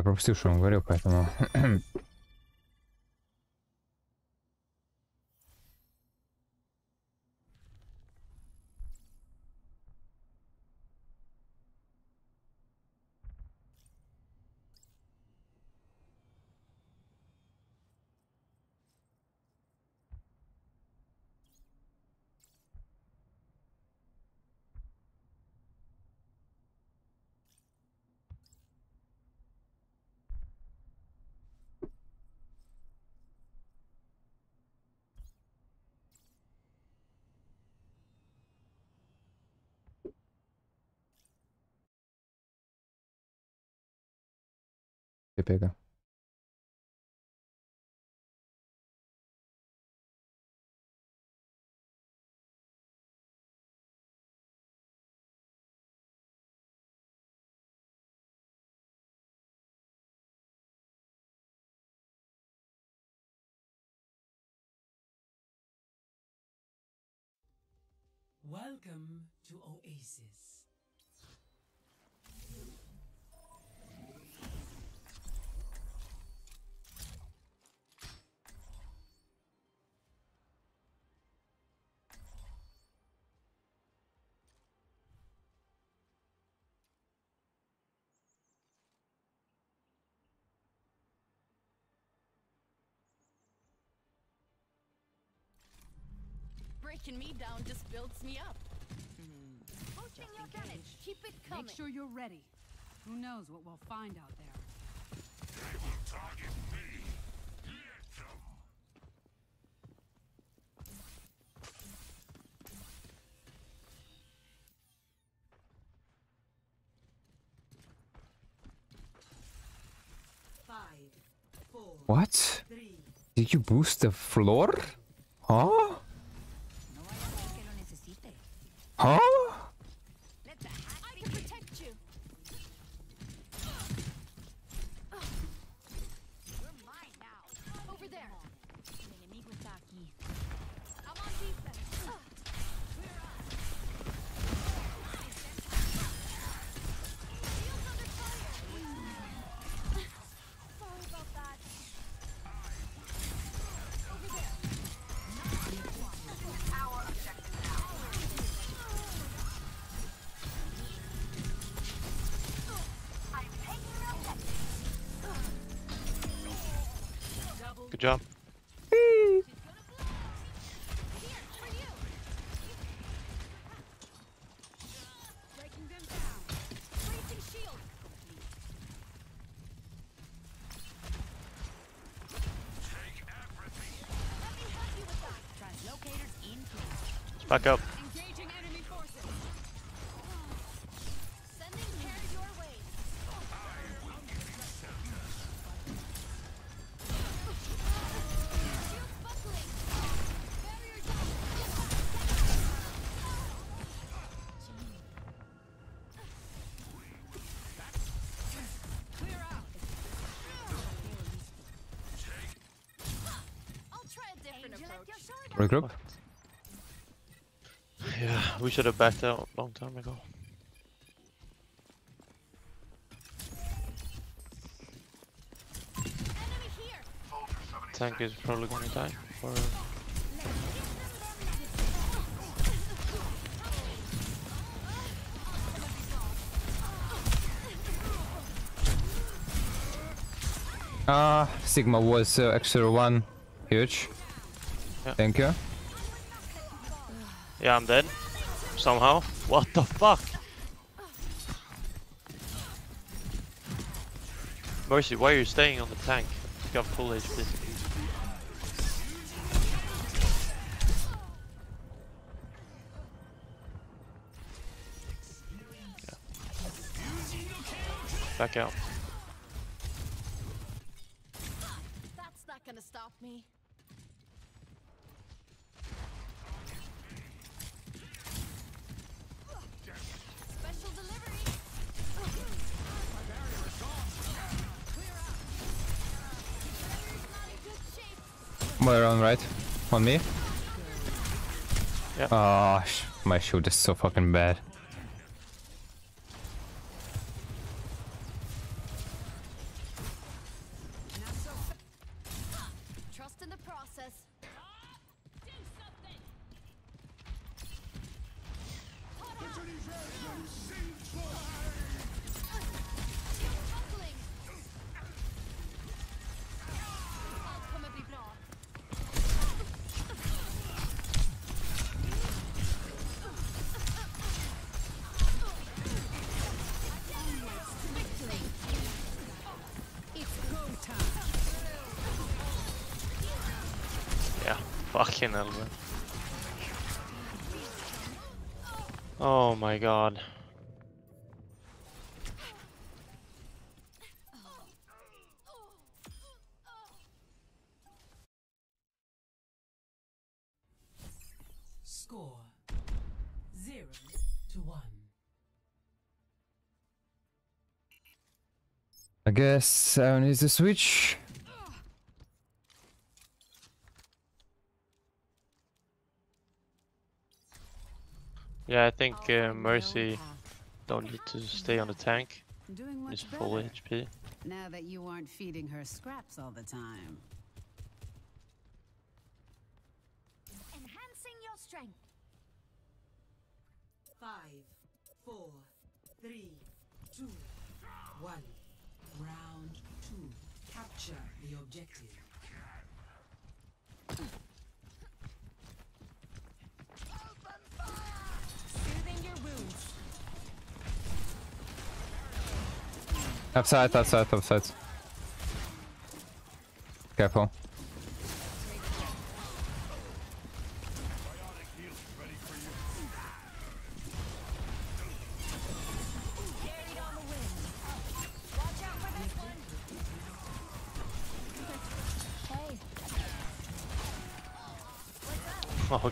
пропустил, что он говорил, поэтому
Welcome to Oasis.
Breaking me down just builds me up.
Boosting your damage.
Keep it coming.
Make sure you're ready. Who knows what we'll find out there.
Five, four,
What?
three,
Did you boost the floor? Huh? Huh? Regroup.
Yeah, we should have backed out a long time ago. Tank is probably gonna die. Or
Ah, Sigma was uh, extra one. Huge. Thank you.
yeah, I'm dead. Somehow. What the fuck? Mercy, why are you staying on the tank? You got full HP. Back out.
On me.
Yeah.
Ah, sh my shoot is so fucking bad. Seven is the switch.
Yeah, I think uh,
find my own
Mercy don't need to stay on the tank.
Doing
He's
much
full
better.
HP.
Now that you aren't feeding her scraps all the time.
Upside, upside, upside. Careful.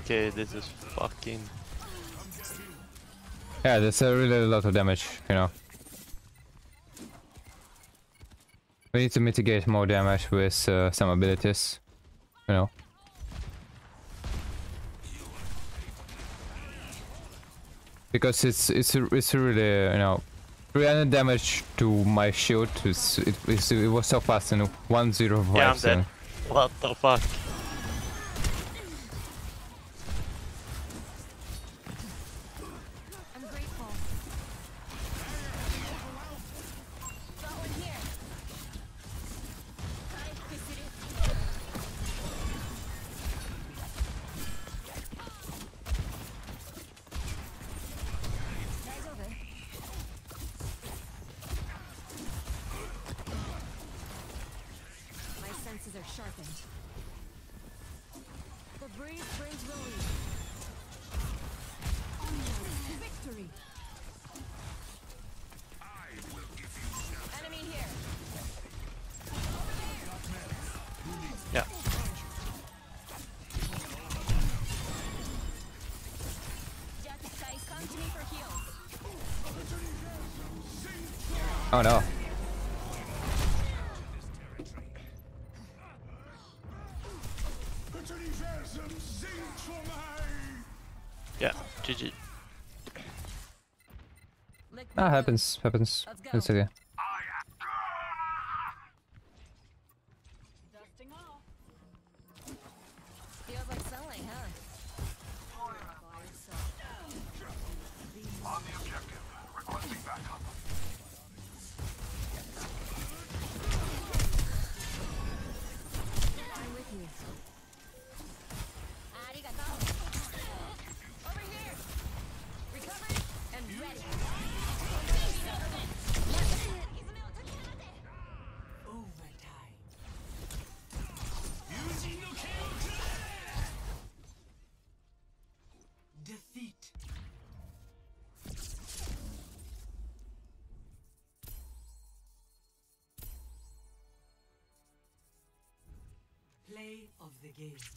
Okay, this is fucking.
Yeah, that's a really a lot of damage, you know. We need to mitigate more damage with uh, some abilities, you know. Because it's it's it's really you know, 300 damage to my shield. Is it, it's, it was so fast zero five.
Yeah, I'm dead. What the fuck?
Happens, happens.
Let's go.
It's okay.
Play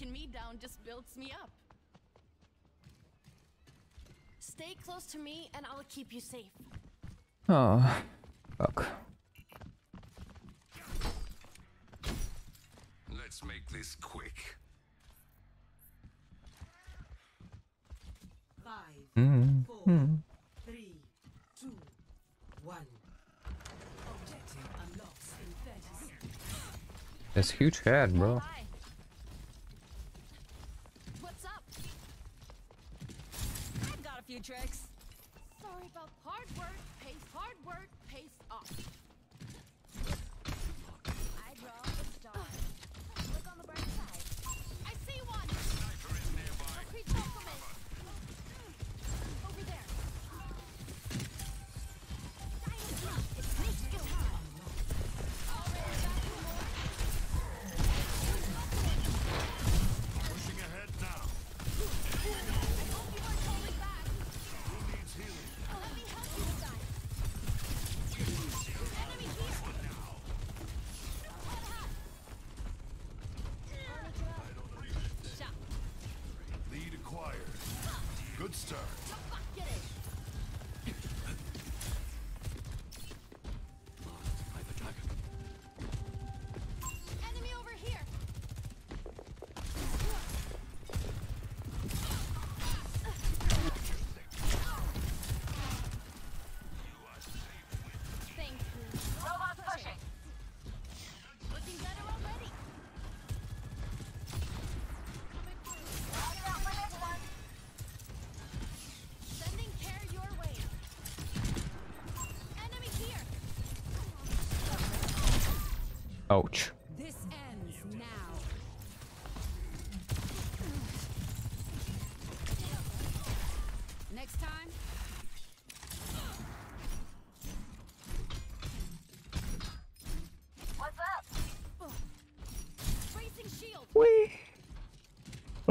knocking me down just builds me up. Stay close to me and I'll keep you safe.
Oh, fuck.
Let's make this quick.
Five,
mm.
four, mm. three, two, one. Objective unlocks in 30
That's huge head, bro. Matrix.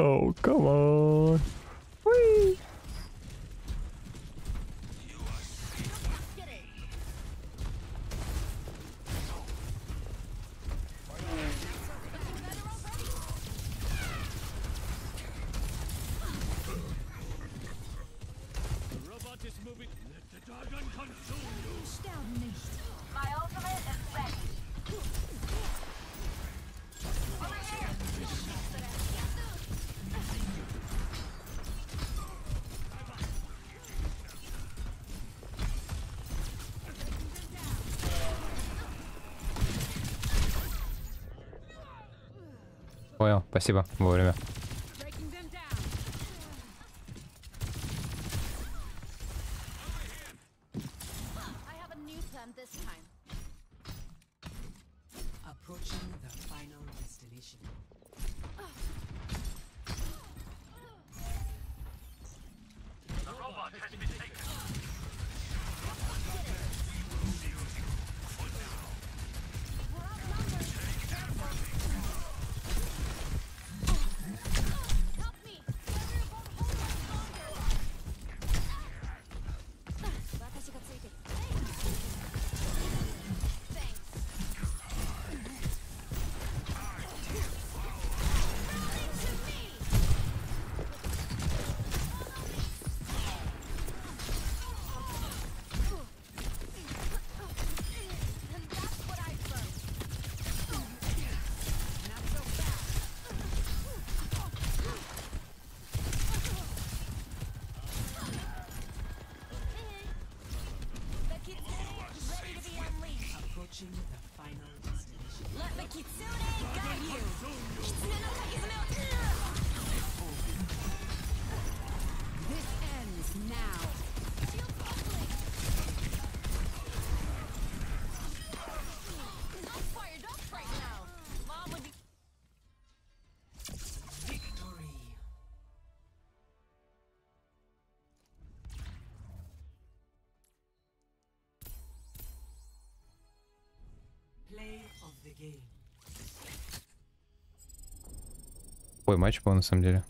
Oh, come on. Спасибо, вовремя. плохой матч был, на самом деле.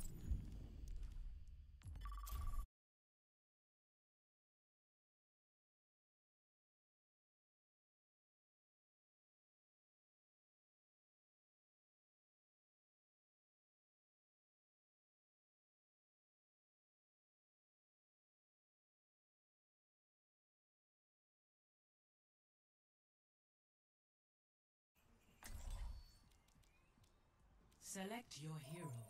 your hero.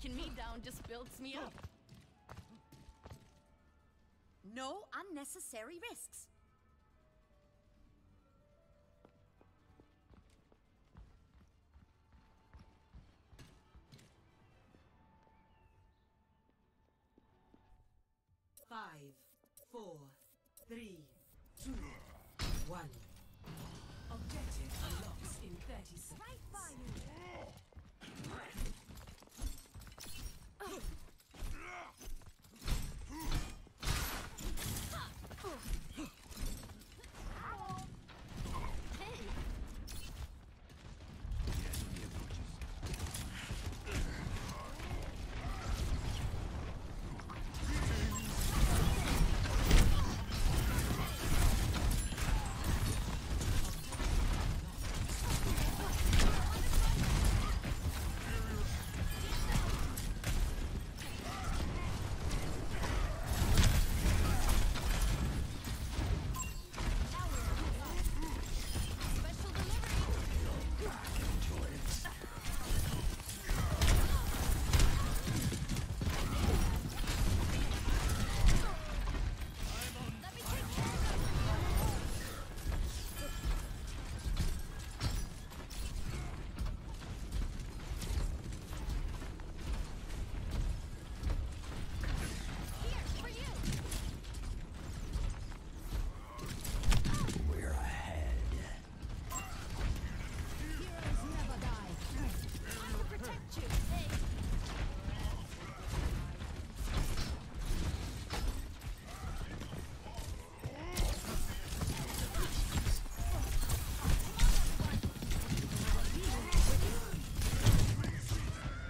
Breaking me down just builds me up.
No unnecessary risks.
Five, four, three, two, one. Objective unlocked in 30 seconds.
Right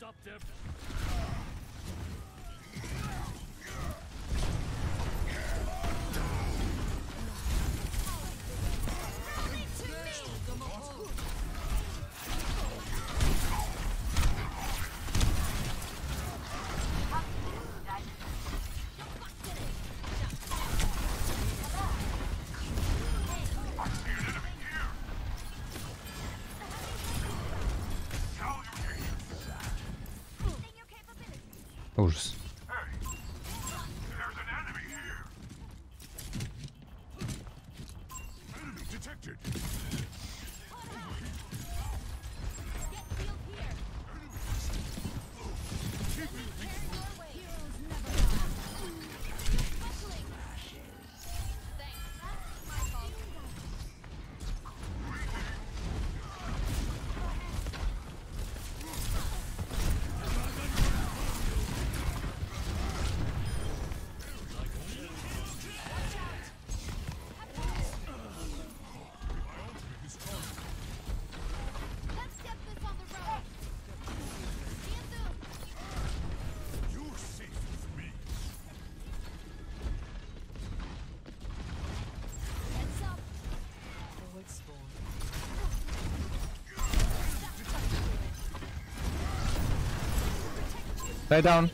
stop their...
record.
Lay down.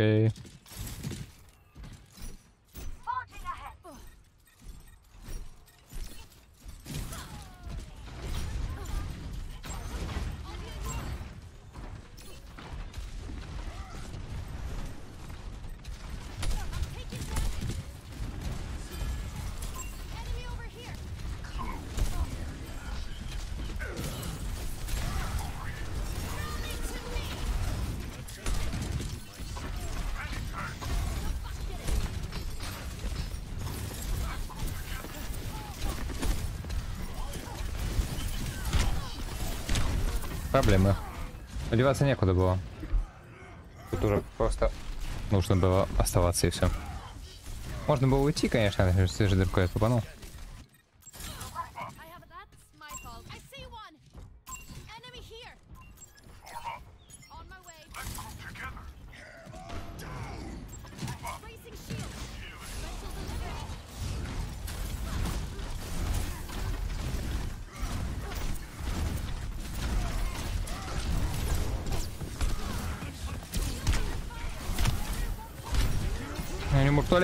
okay.
проблемы. Одеваться некуда было. Тут уже просто нужно было оставаться и все. Можно было уйти, конечно, если же
дыркой попанул.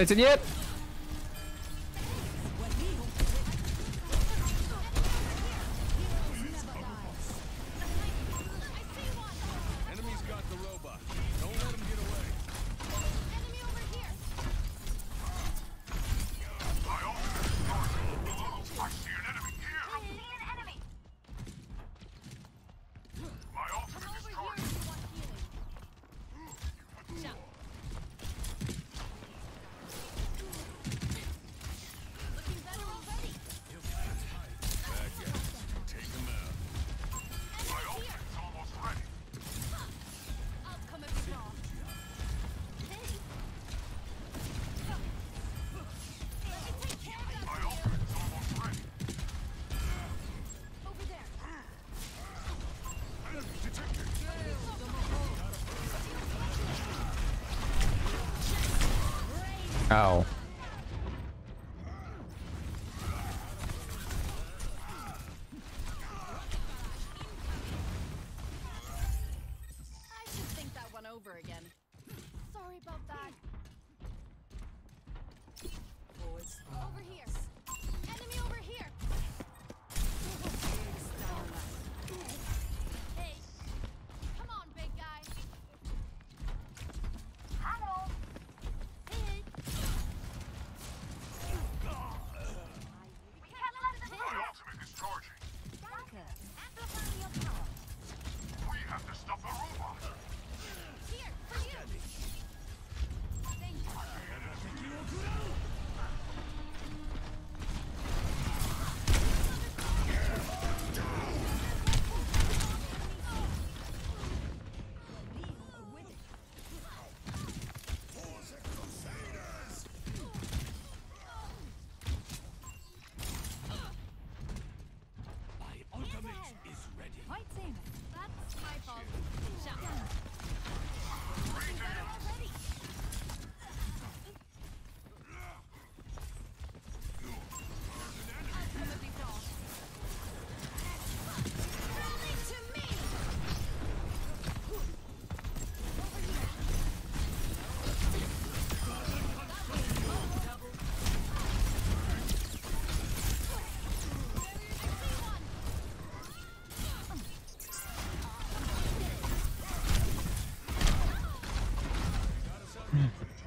Clayton, yet?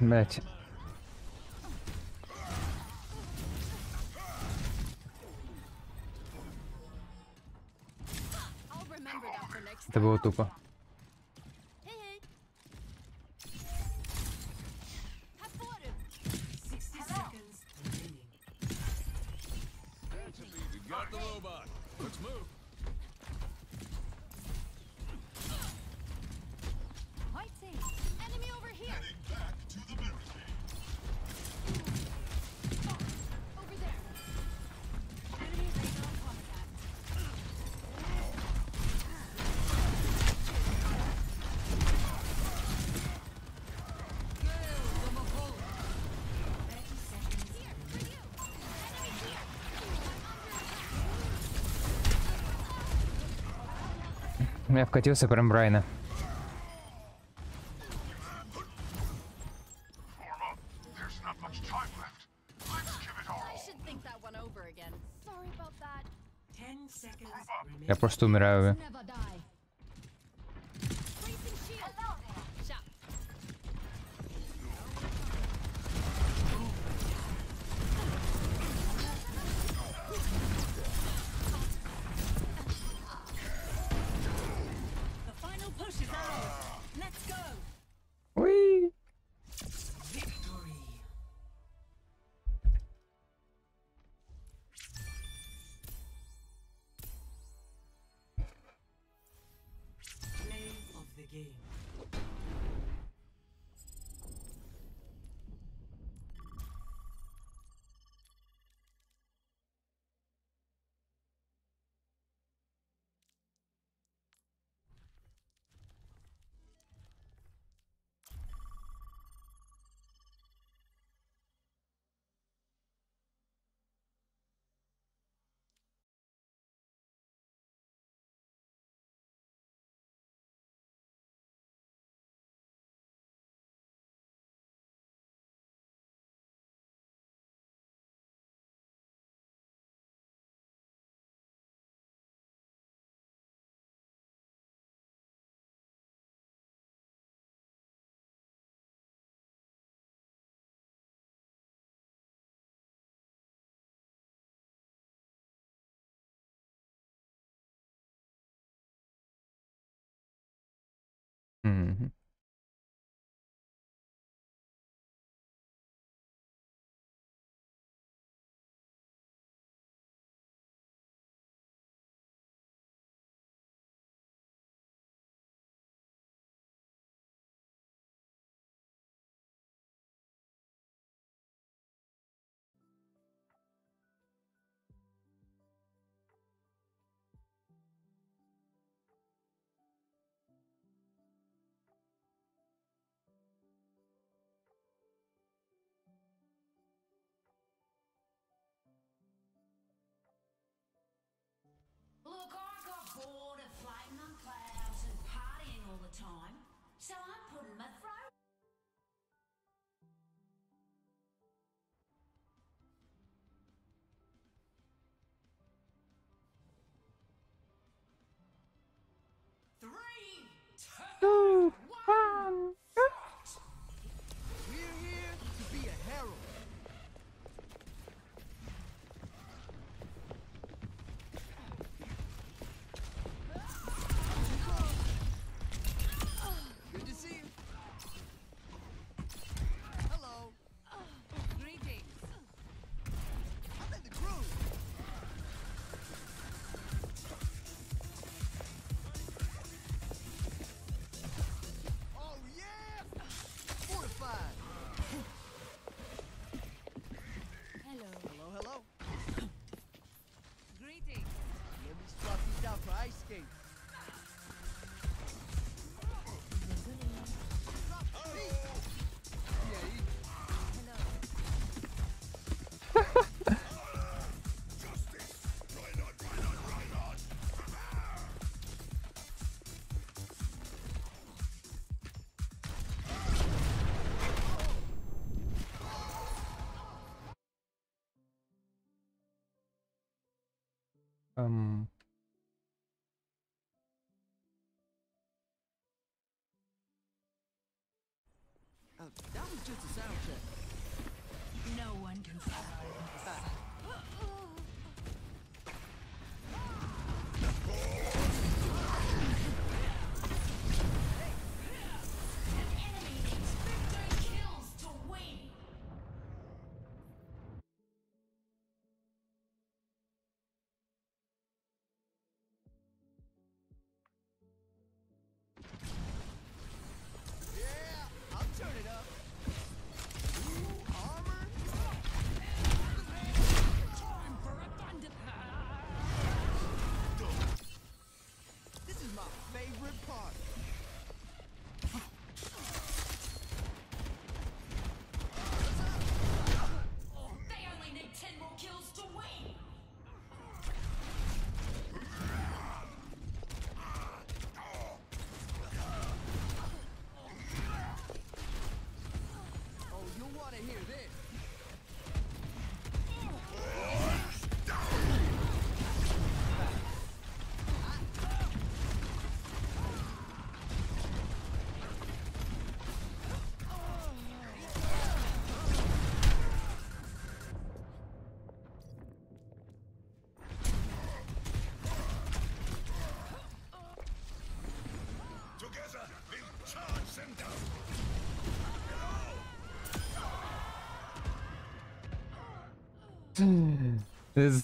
Блять. Это было тупо. меня вкатился прям Брайна.
Я просто умираю.
Mm-hmm. time, so I'm
Just a sound check.
No one can
stop. Mm.
this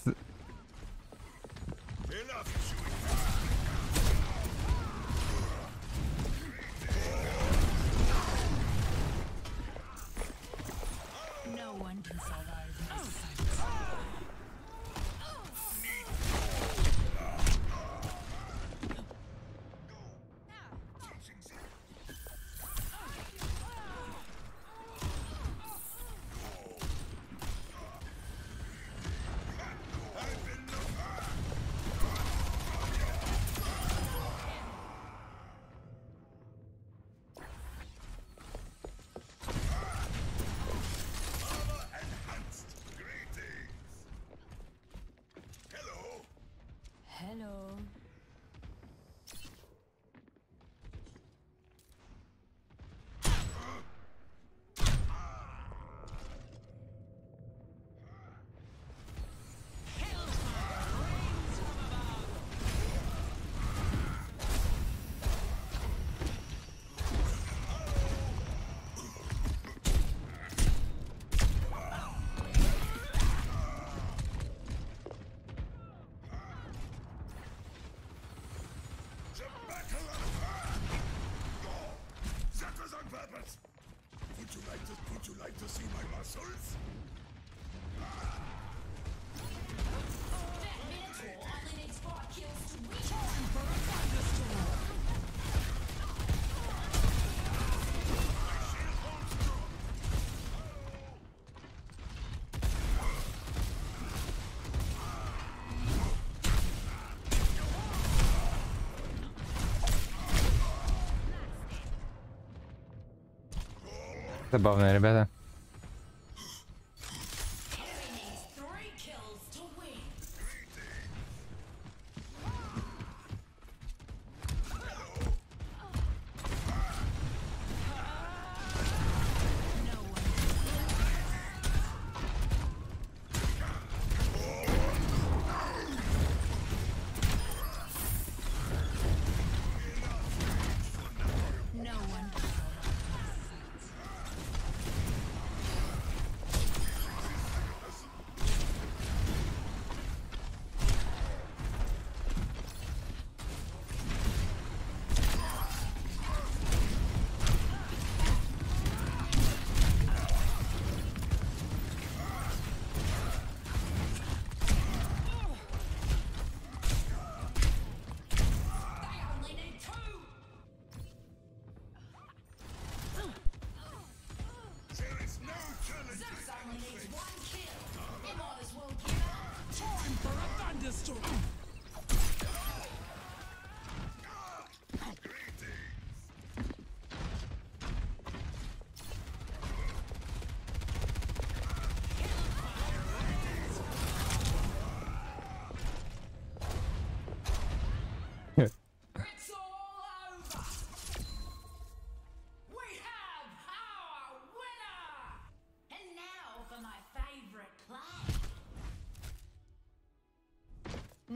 det er bare nede i BT.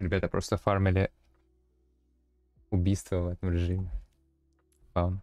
Ребята просто фармили убийство в этом режиме. Фаун.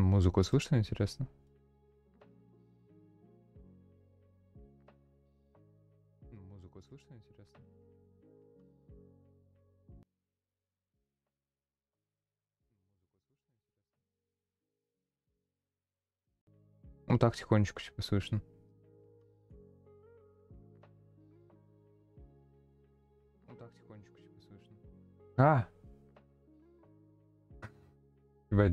Музыку слышно, интересно? Музыку слышно, интересно? Ну так тихонечку типа слышно. Ну так тихонечку типа слышно. А! Ебать,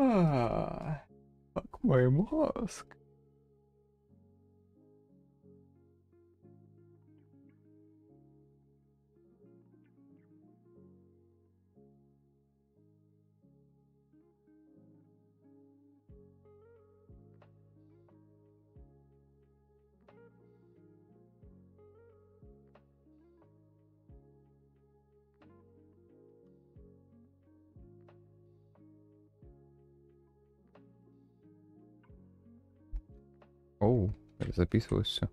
Ah, fuck my mask. Оу, записывалось все.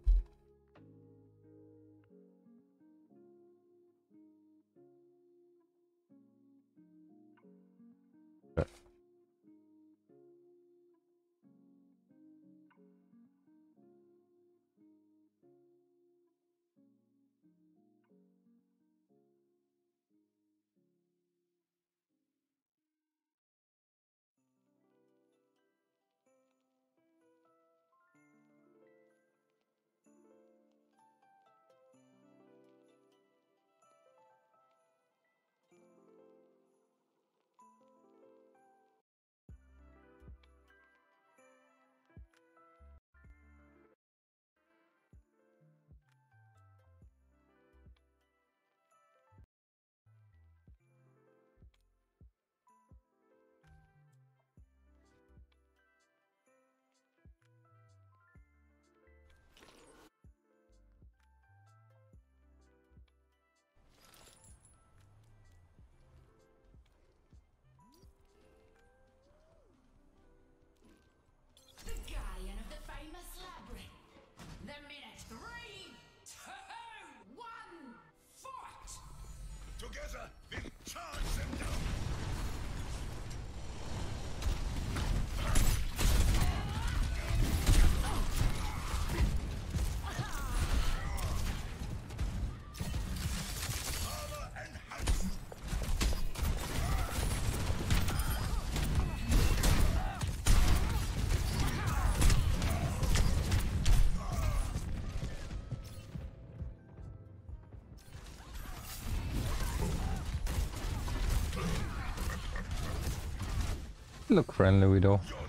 Look friendly, Widow.
The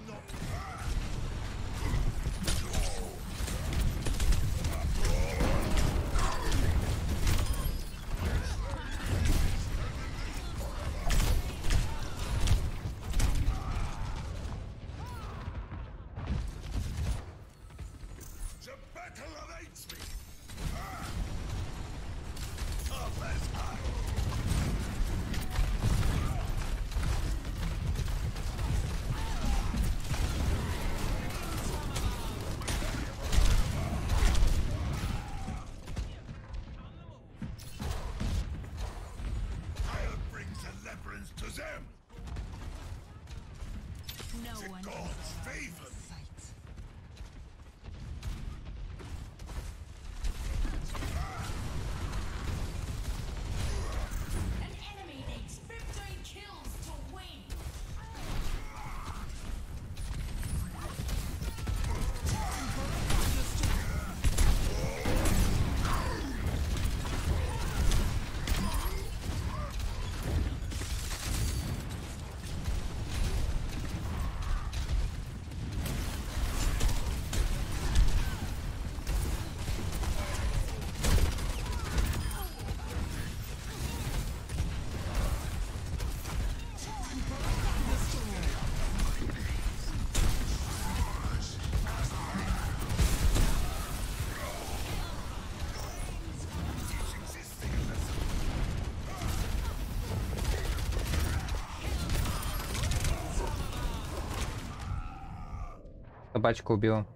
собачку убил.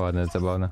Ładne, zabawne.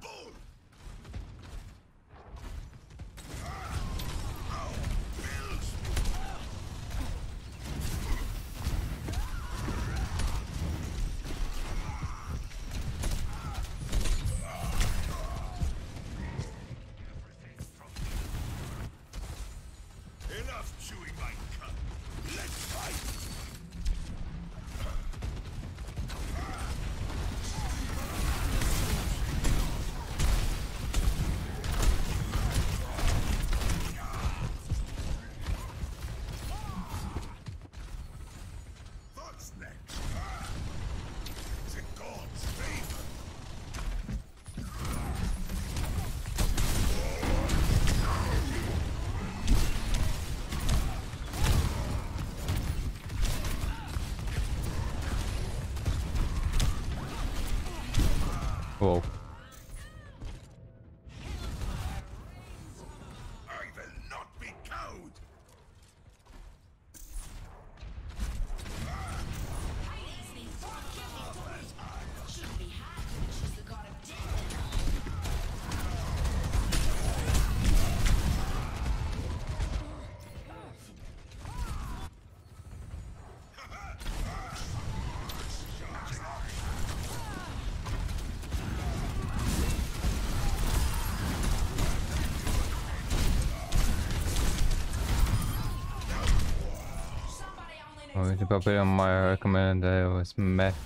probably on my recommend I was meth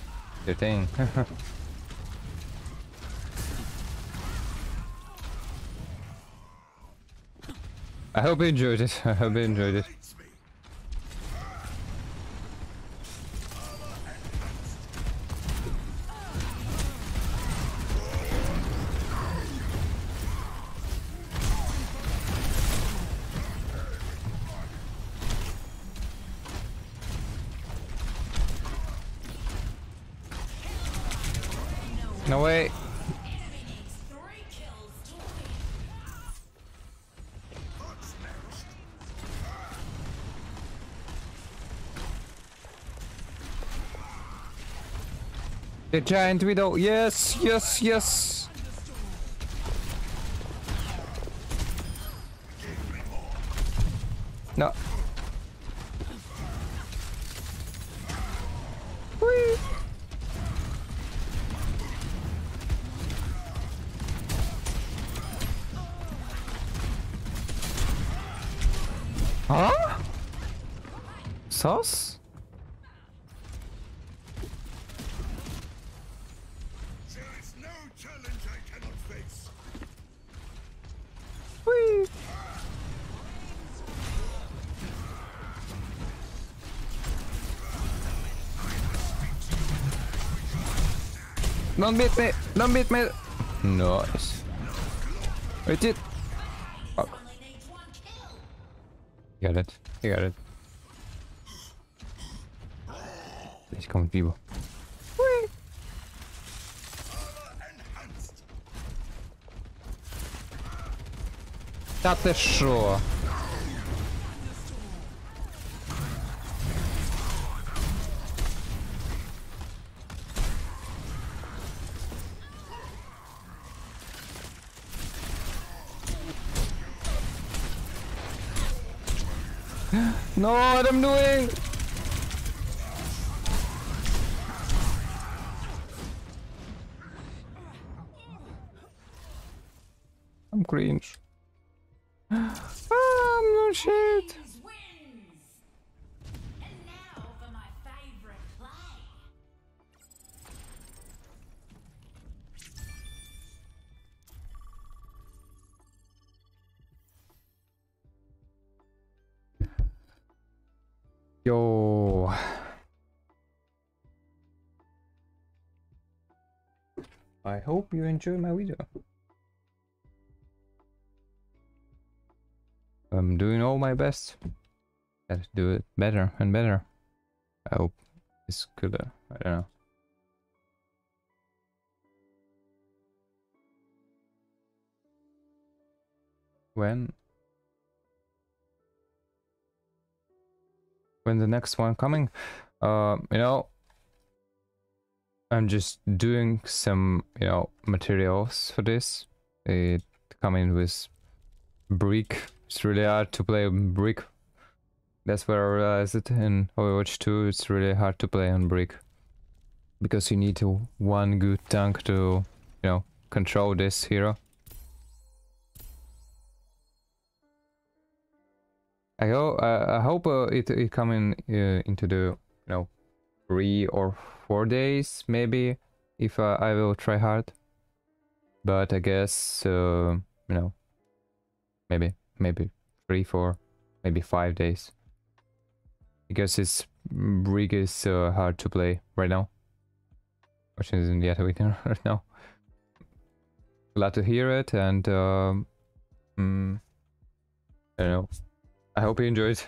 the thing. I hope you enjoyed it. I hope you enjoyed it. a giant widow. Yes, yes, yes. No. Whee. Huh? Sauce? Don't beat me! Don't beat me! Nice.
Wait it! Fuck. You
got it. You got it. Please come people. Whee! Та? No, what I'm doing? Hope you enjoy my video. I'm doing all my best. Gotta do it better and better. I hope it's good. uh, I don't know. When when the next one coming? Uh, you know, I'm just doing some, you know, materials for this. It coming with Brig. It's really hard to play Brig. That's where I realized it in Overwatch 2. It's really hard to play on Brig because you need one good tank to, you know, control this hero. I hope uh, I hope uh, it it coming uh, into the you know three or four days maybe if uh, I will try hard. But I guess uh, you know maybe maybe three four maybe five days because it's Brig is uh, hard to play right now. Which isn't yet a winner right now. Glad to hear it and um, mm, I don't know. I hope you enjoyed.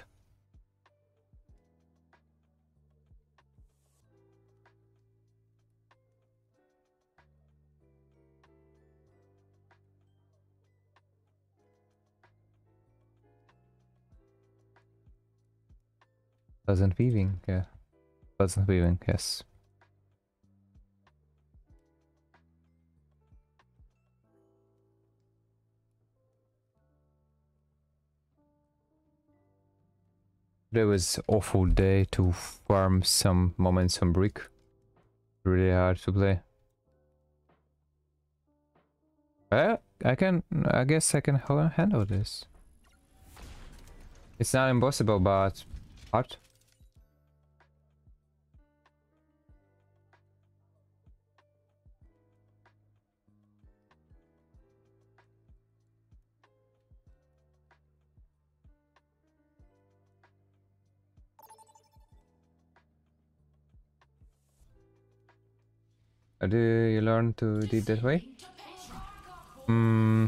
Pleasant weaving, yeah. Pleasant weaving, yes. It was awful day to farm some moments on Brig. Really hard to play. Uh, I can, I guess I can handle this. It's not impossible, but hard. Do you learn to do it that way? Hmm.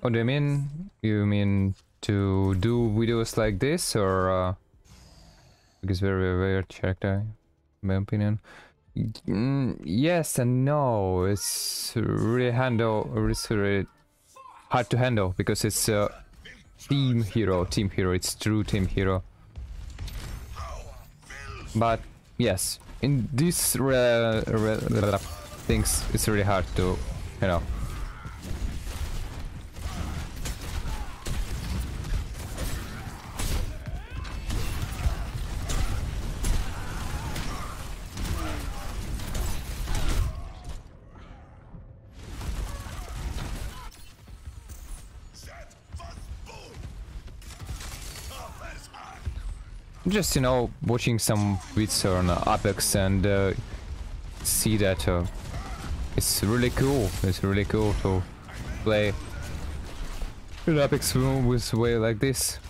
What do you mean? You mean to do videos like this or uh, because very weird character, in my opinion. Mm, yes and no. It's really handle. It's really hard to handle because it's a team hero. Team hero. It's true team hero. But yes, in these uh, re- things, it's really hard to, you know. Just you know, watching some vids on Apex and uh, see that uh, it's really cool. It's really cool to play an Apex with way like this.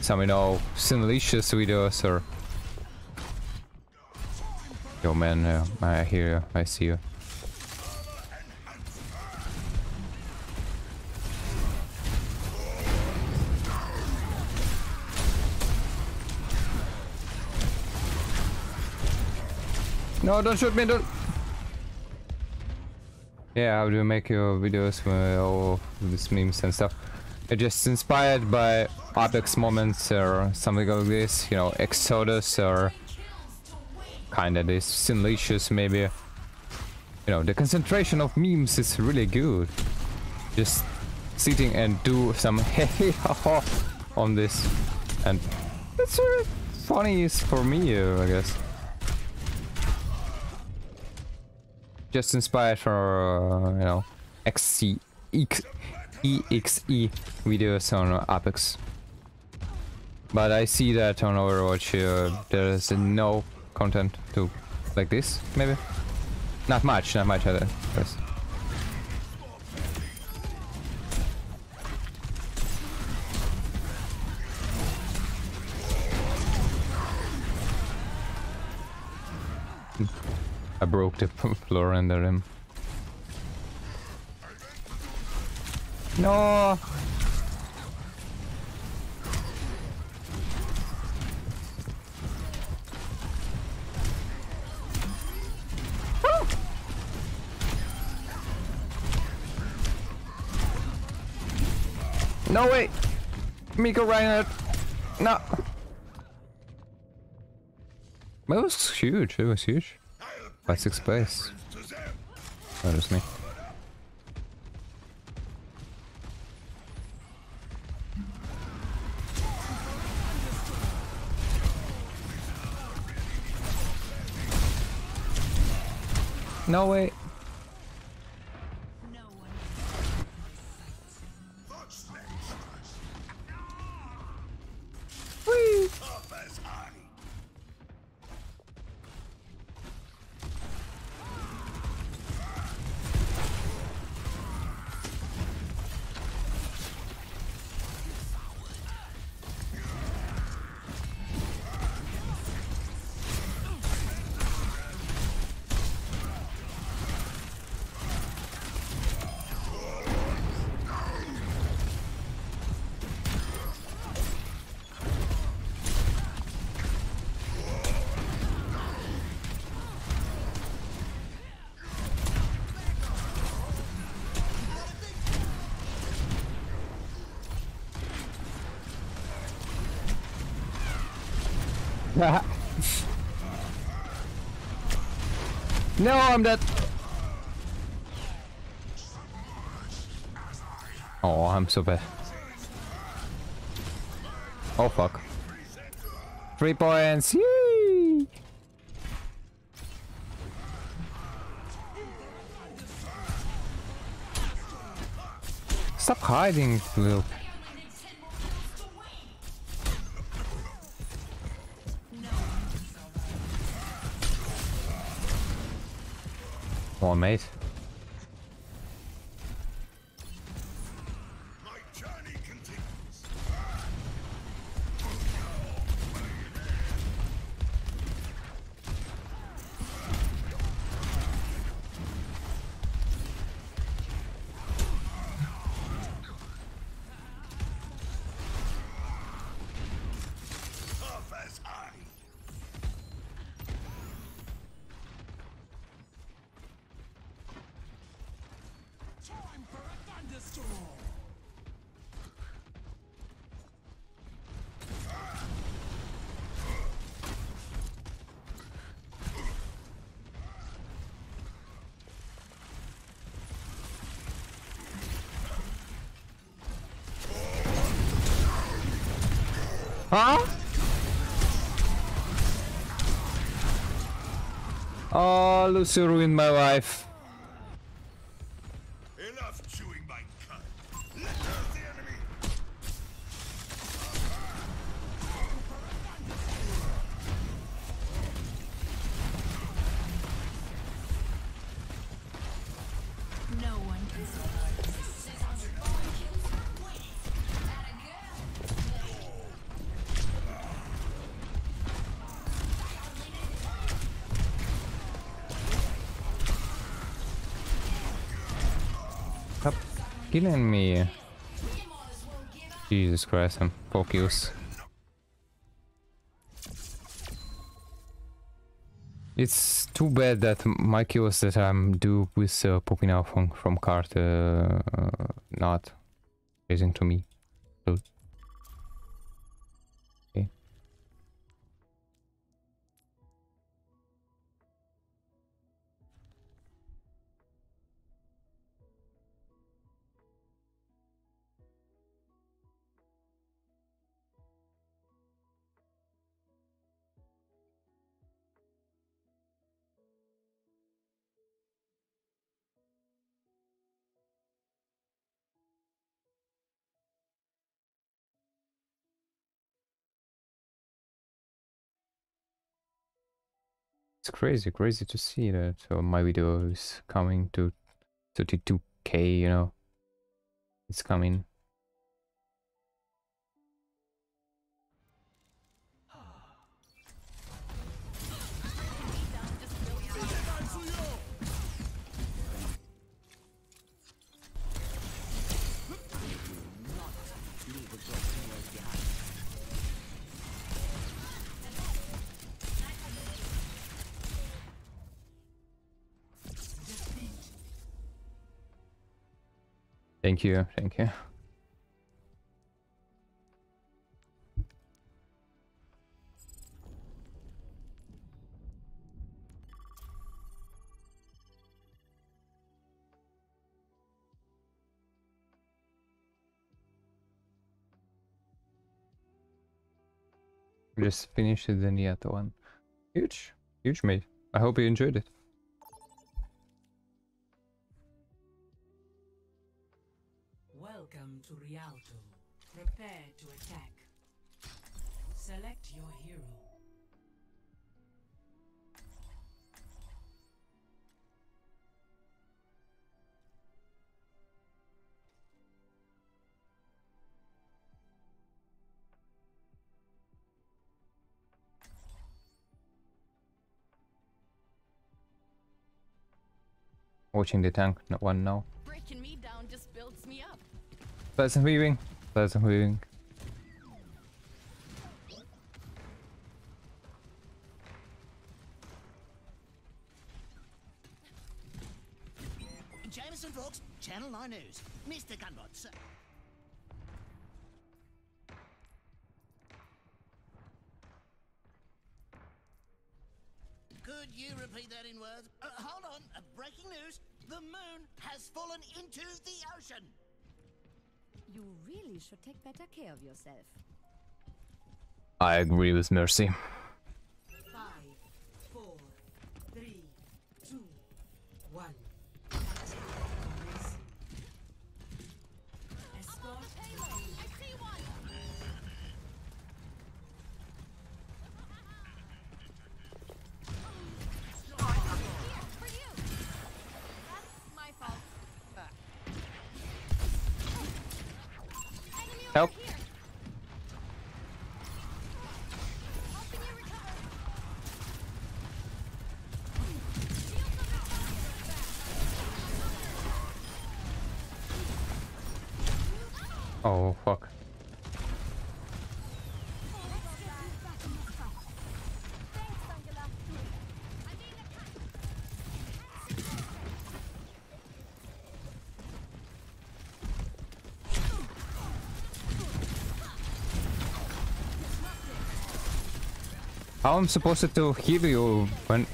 Some you know, similicious videos or. Yo man, uh, I hear you. I see you. No, don't shoot me, don't. Yeah, I do make your videos with all these memes and stuff? It's just inspired by Apex moments or something like this, you know, Exodus or kinda this Sinlicious maybe. You know, the concentration of memes is really good. Just sitting and do some heavy on this. And it's really funny is for me, I guess. Just inspired for, uh, you know, XC, X, EXE videos on Apex. But I see that on Overwatch uh, there is no content to like this, maybe? Not much, not much. Yes. I broke the floor under him. No! No way! Miko Reinhardt! No! That was huge, it was huge. By sixth place. That was me. No way. Whee! No, I'm dead. Oh, I'm so bad. Oh fuck. Three points. Stop hiding, Lil. Come on, mate. Huh? Oh, Lucy ruined my life. Killing me. Jesus Christ, I'm focused. It's too bad that my kills that I'm do with uh, poking out from from cart uh, uh, not chasing to me. It's crazy, crazy to see that so my video is coming to 32k, you know. It's coming. Thank you, thank you. Just finished the Niata one. Huge, huge mate. I hope you enjoyed it.
To Rialto. Prepare to attack. Select your hero.
Watching the tank, not one now. Pleasant viewing. Pleasant viewing.
Jameson Brooks, Channel 9 News. Mr. Gunrod, sir. Could you repeat that in words? Uh, hold on, uh, breaking news. The moon has fallen into the ocean.
You really should take better care of yourself.
I agree with Mercy.
Five, four, three, two, one.
How am I'm supposed to heal you when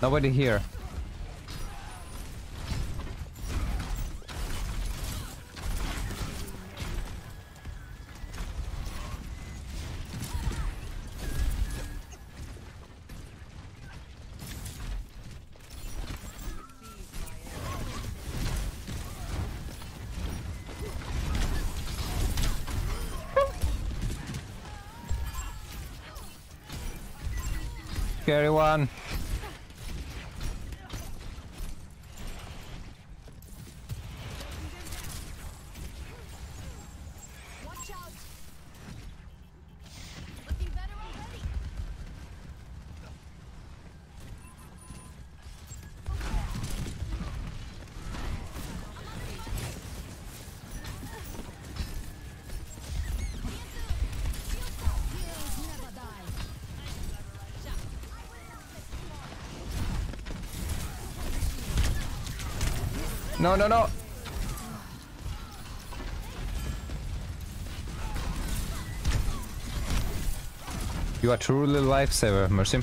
nobody here? Scary one.
No, no, no. You are truly a lifesaver, Mercy.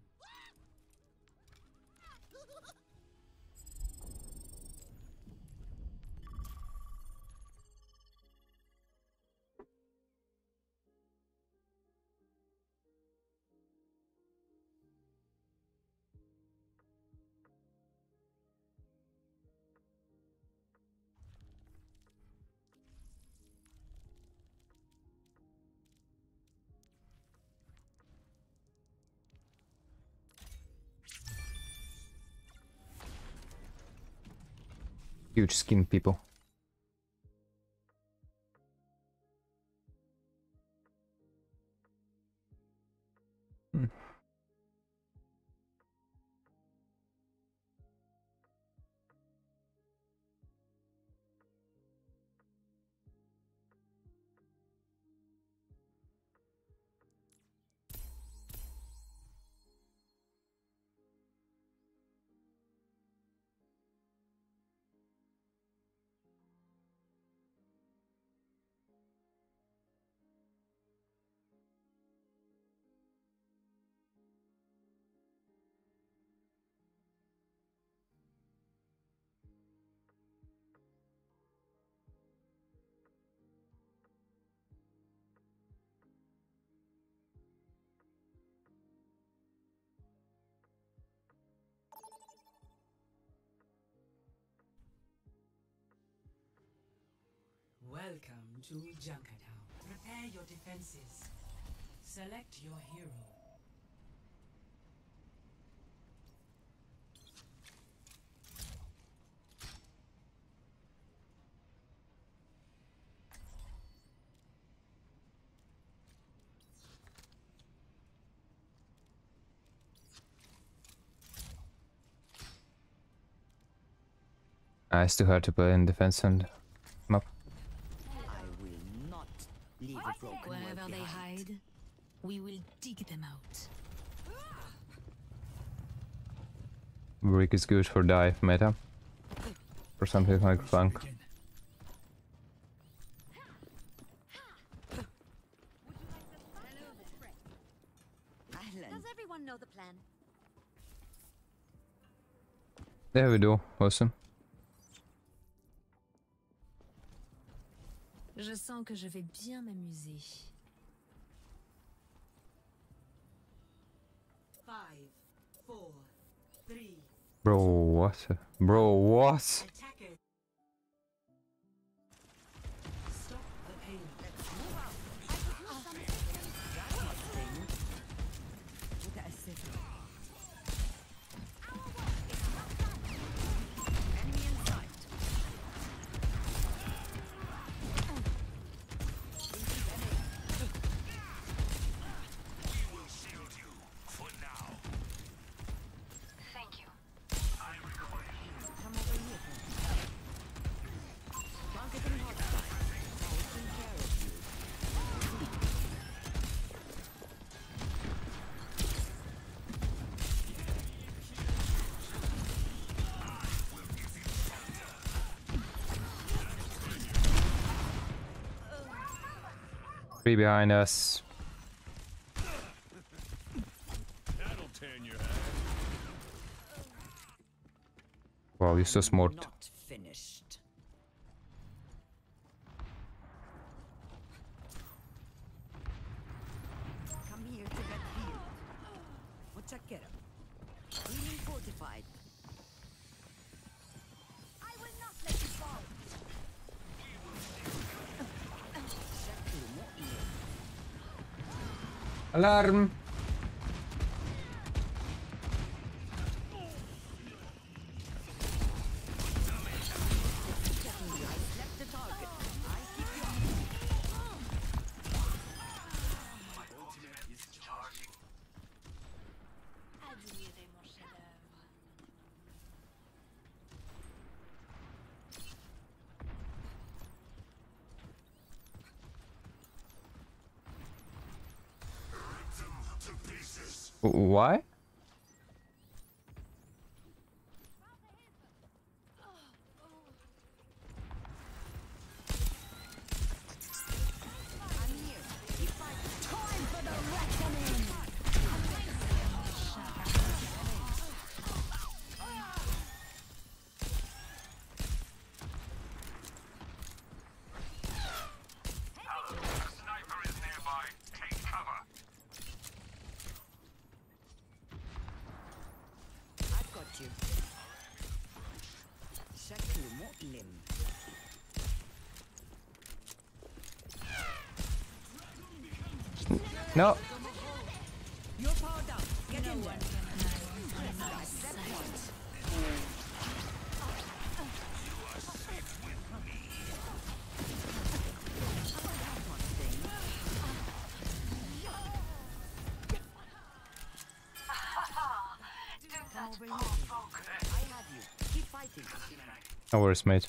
huge skin people.
Welcome to Junkertown. Prepare your defenses. Select your hero.
I still hard to play in defense and map.
Leave the broken
Wherever they hide, we will dig them out.
Brig is good for dive meta. For something like
flunk.
Does everyone know the plan?
There we do, awesome.
Je sens que je vais bien m'amuser.
Bro, what? Bro, what? be behind us. Wow, he's so smart. Alarm. Why? No worries, mate.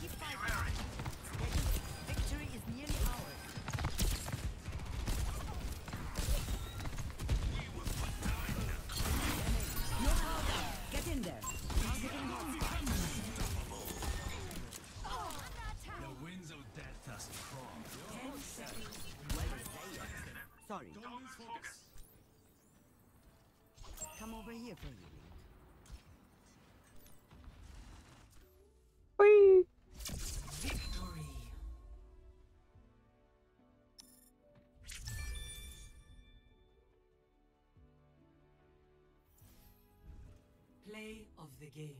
Keep fighting. Victory is nearly ours. You're powered up. Get in there.
The winds of death
seconds. Sorry.
Don't focus.
Come over here for you.
Game.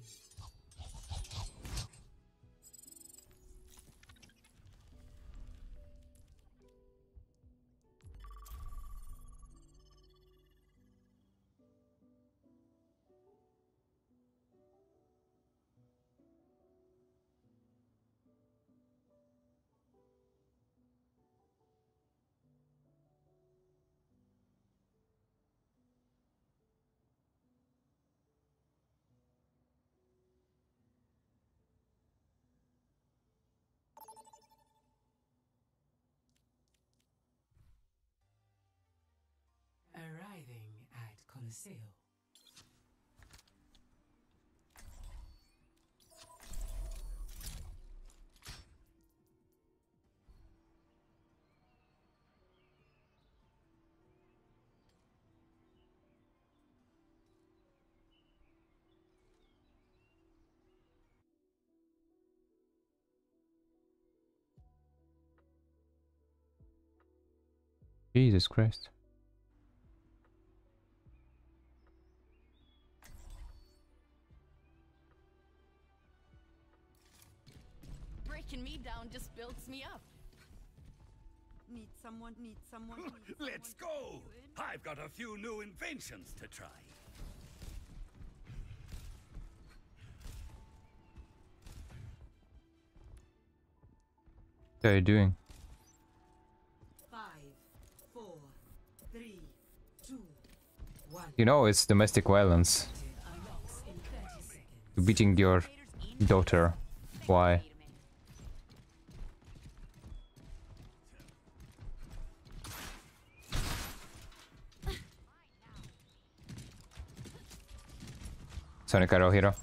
Jesus Christ.
Me up.
Need someone, need someone. Need
Let's go! I've got a few new inventions to try.
What are you doing?
Five, four, three, two, one.
You know it's domestic violence.
Unlocks in 30 seconds.
You're beating your daughter. Why? Sonic Arrow Hero.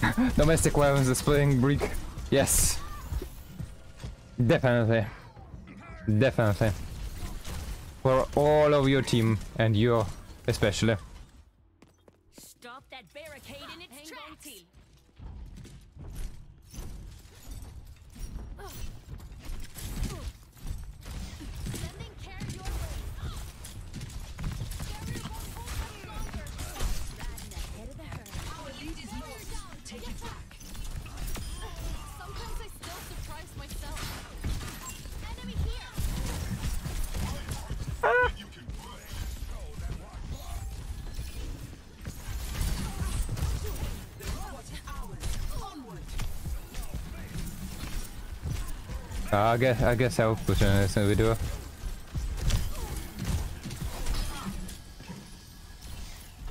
Domestic violence is playing Brig. Yes. Definitely. Definitely. For all of your team and you especially.
I
guess I guess I'll put in this video.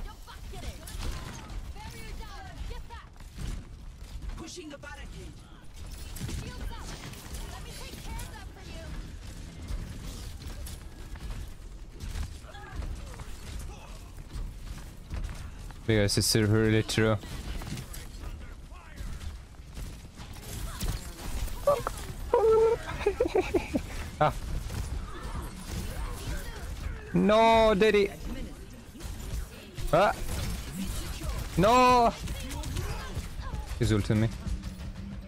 Don't fuck get it.
No, Daddy. Ah. No. He's ulting me.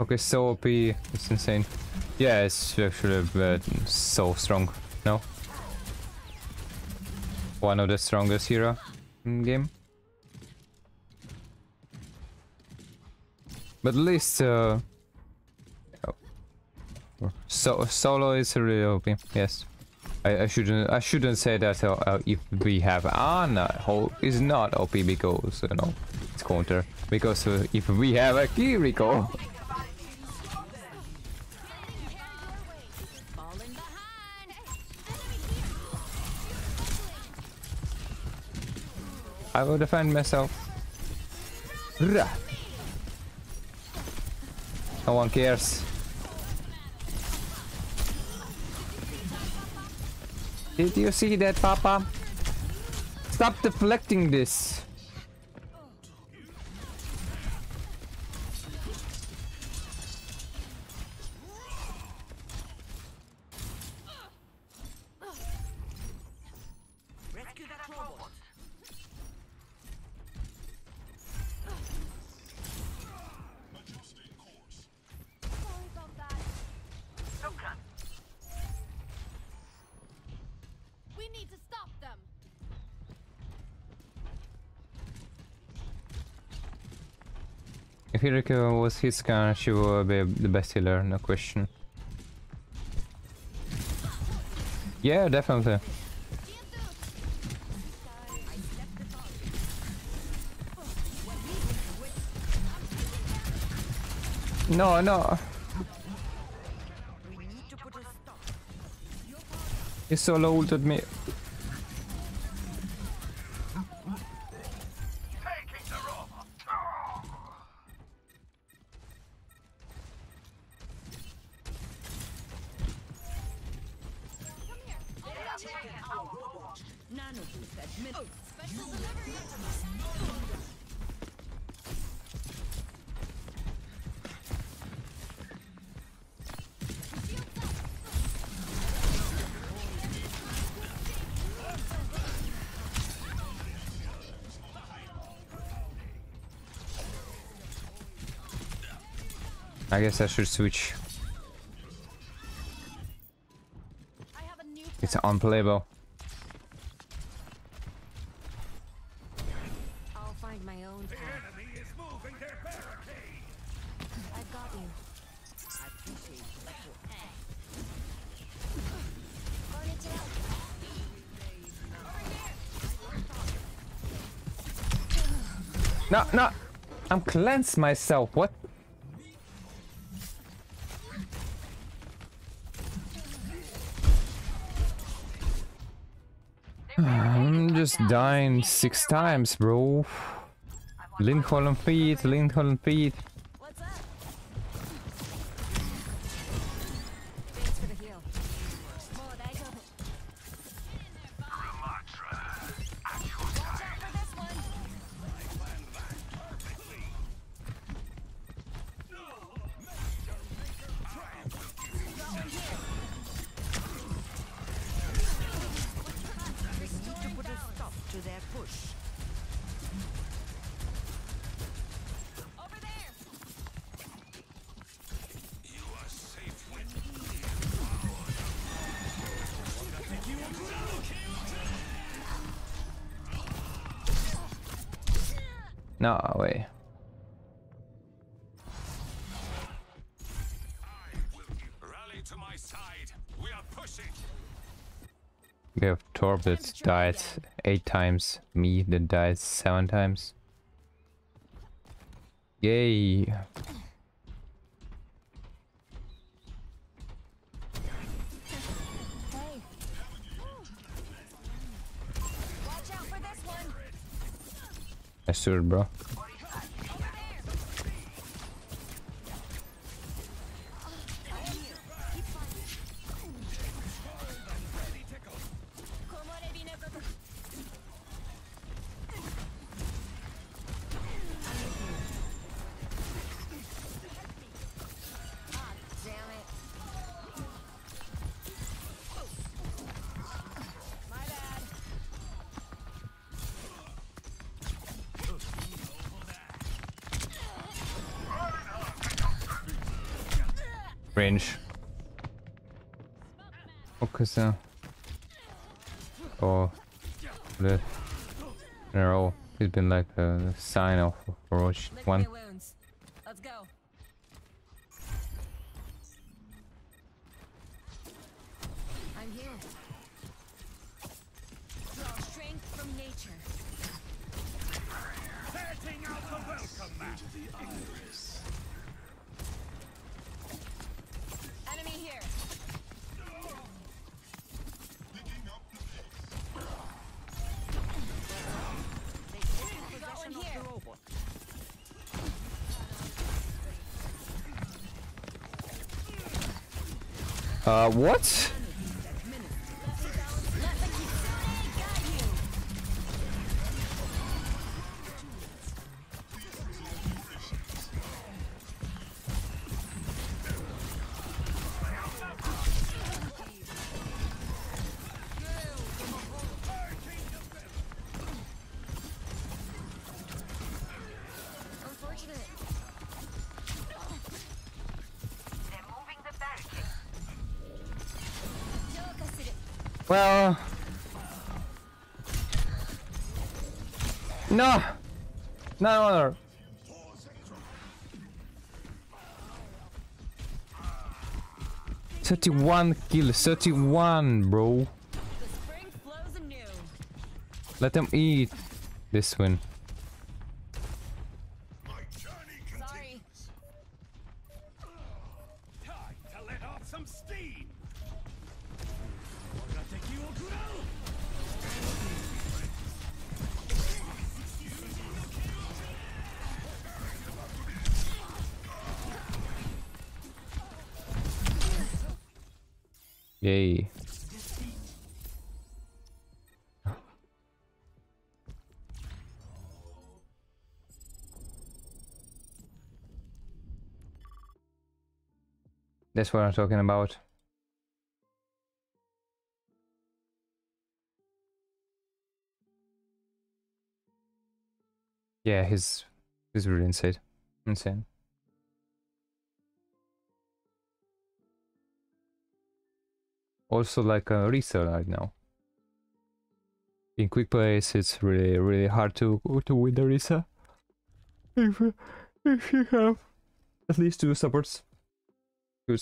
Okay, so OP. It's insane. Yeah, it's actually uh, so strong. No. One of the strongest hero in game. But at least uh, oh. so solo is really OP. Yes, I, I shouldn't I shouldn't say that uh, uh, if we have Ana who is not OP because you know It's counter. Because uh, if we have a Kiriko. I will defend myself. Rah. No one cares. Did you see that, Papa? Stop deflecting this. If Kiriko was his gun, she would be the best healer, no question. Yeah, definitely. No, no. He solo ulted me. Guess I should switch.
I have a new
It's unplayable.
I'll find my own path.
Enemy is moving their barricade.
I've got you.
I appreciate the
down.
No, no. I'm cleansed myself. What? Just dying six times, bro. Lindholm feet, Lindholm feet. Died eight times. Me that died seven times. Yay.
Hey. Watch out for this one.
I stood, bro. Uh, what? 31 kills, 31, bro. Let them eat this one. That's what I'm talking about. Yeah, he's he's really insane. Insane. Also like a Risa right now. In quick plays it's really really hard to to win the Risa. If if you have at least two supports. Good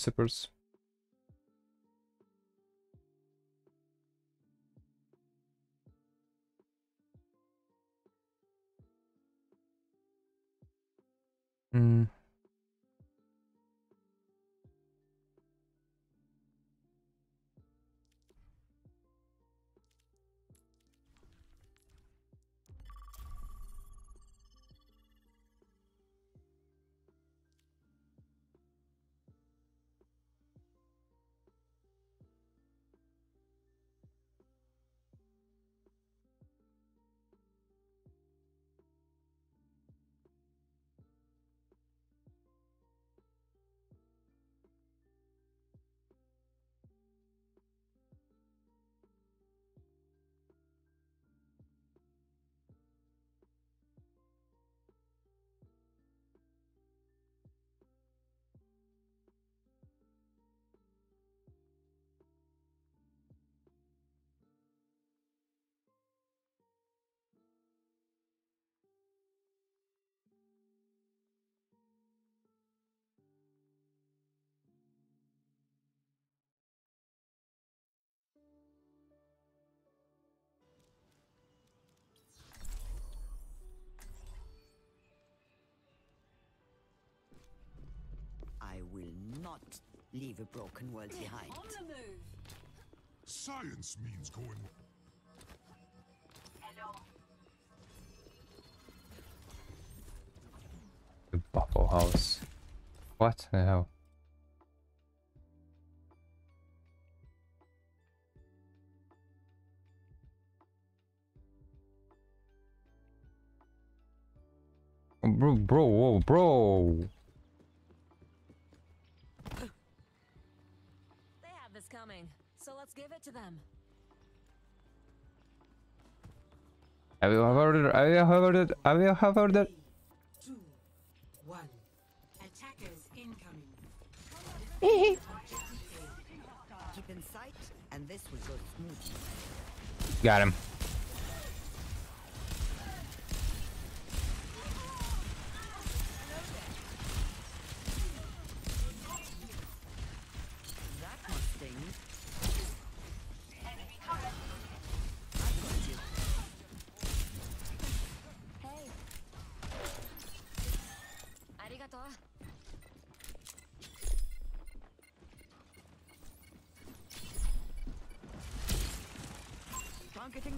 not leave a broken world behind.
On the move.
Science means going.
The Bubble House. What the hell? Bro, bro, whoa, bro.
So let's give it to them.
Have you heard it? Have you heard it? Have you heard it?
Two, one. Attackers incoming.
Keep in sight, and this will go smoothly.
Got him.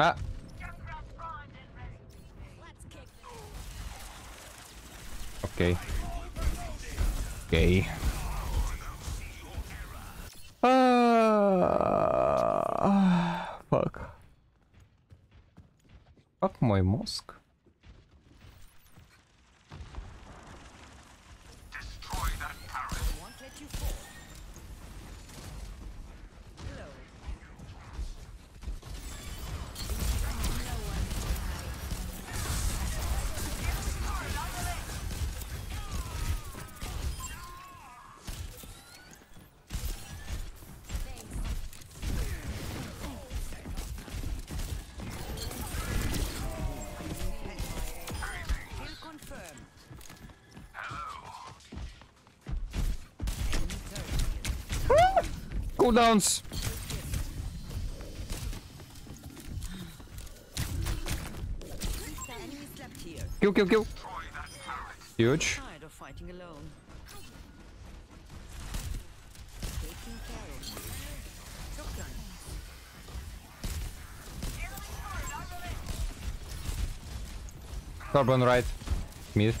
Ah. Okay. Okay. Ah, fuck. Fuck my mosque. Cooldowns. Kill, kill, kill. Huge. Carbon right. Mid.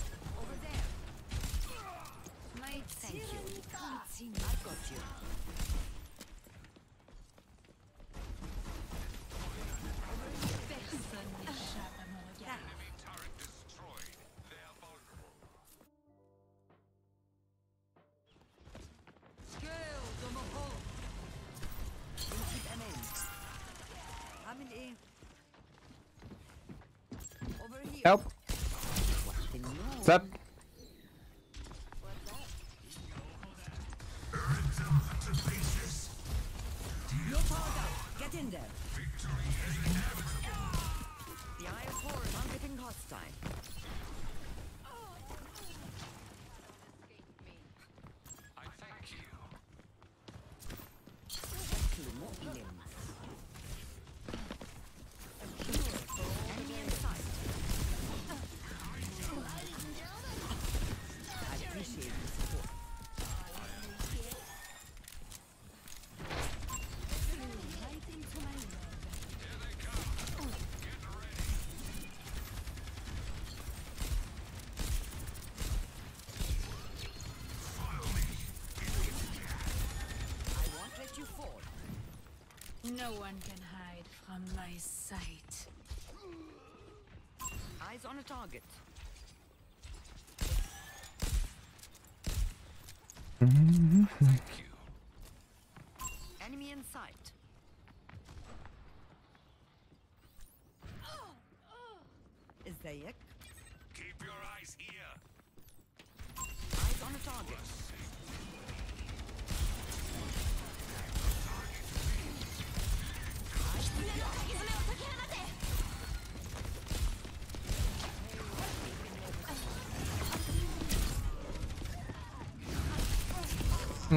No
one can hide from my sight.
Eyes on a target.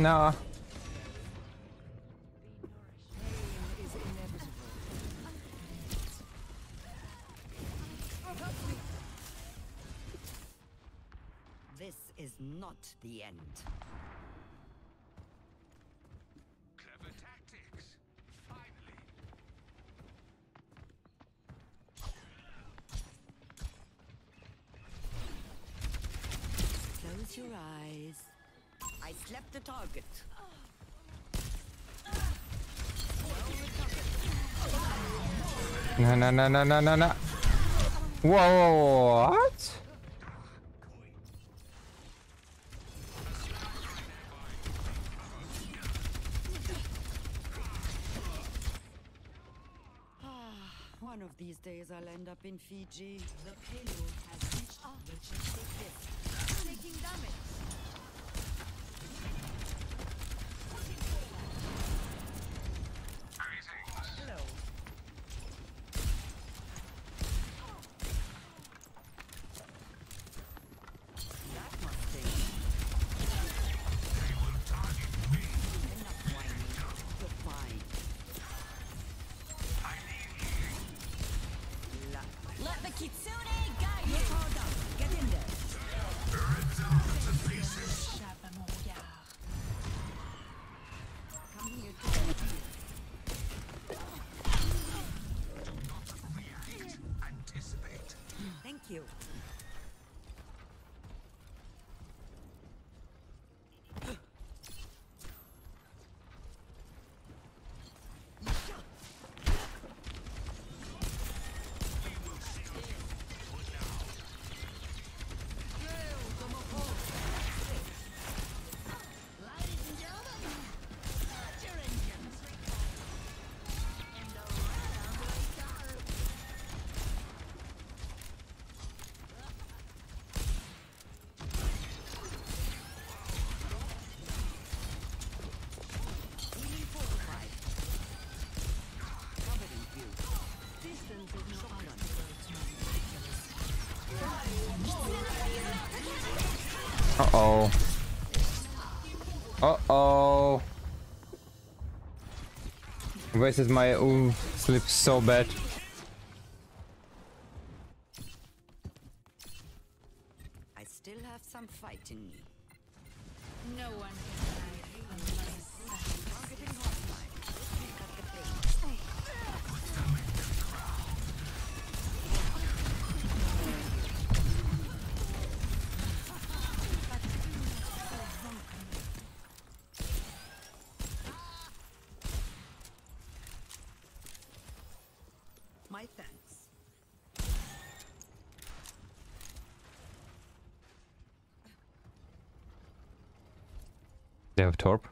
No.
This is not the end. Slept the target.
No, no, no, no, no, no, no. Whoa, what?
Ah, one of these days I'll end up in Fiji.
The payload has reached the chip.
Taking damage.
Uh-oh. Uh-oh. is my ooh, slip so bad. Torp.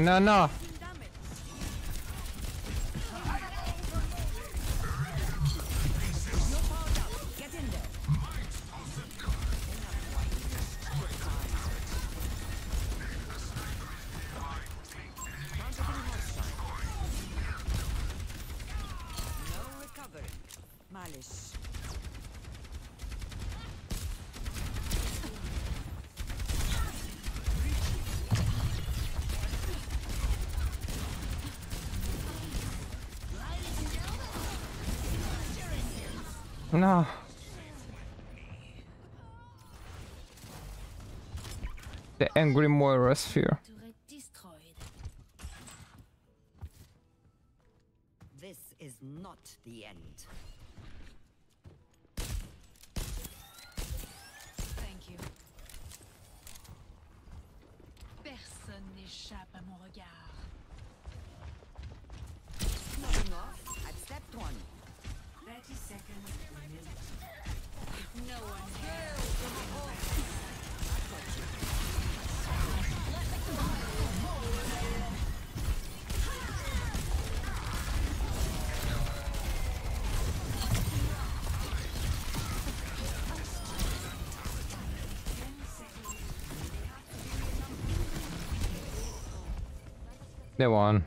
não,
não, não. Angry Moira sphere.
Devam.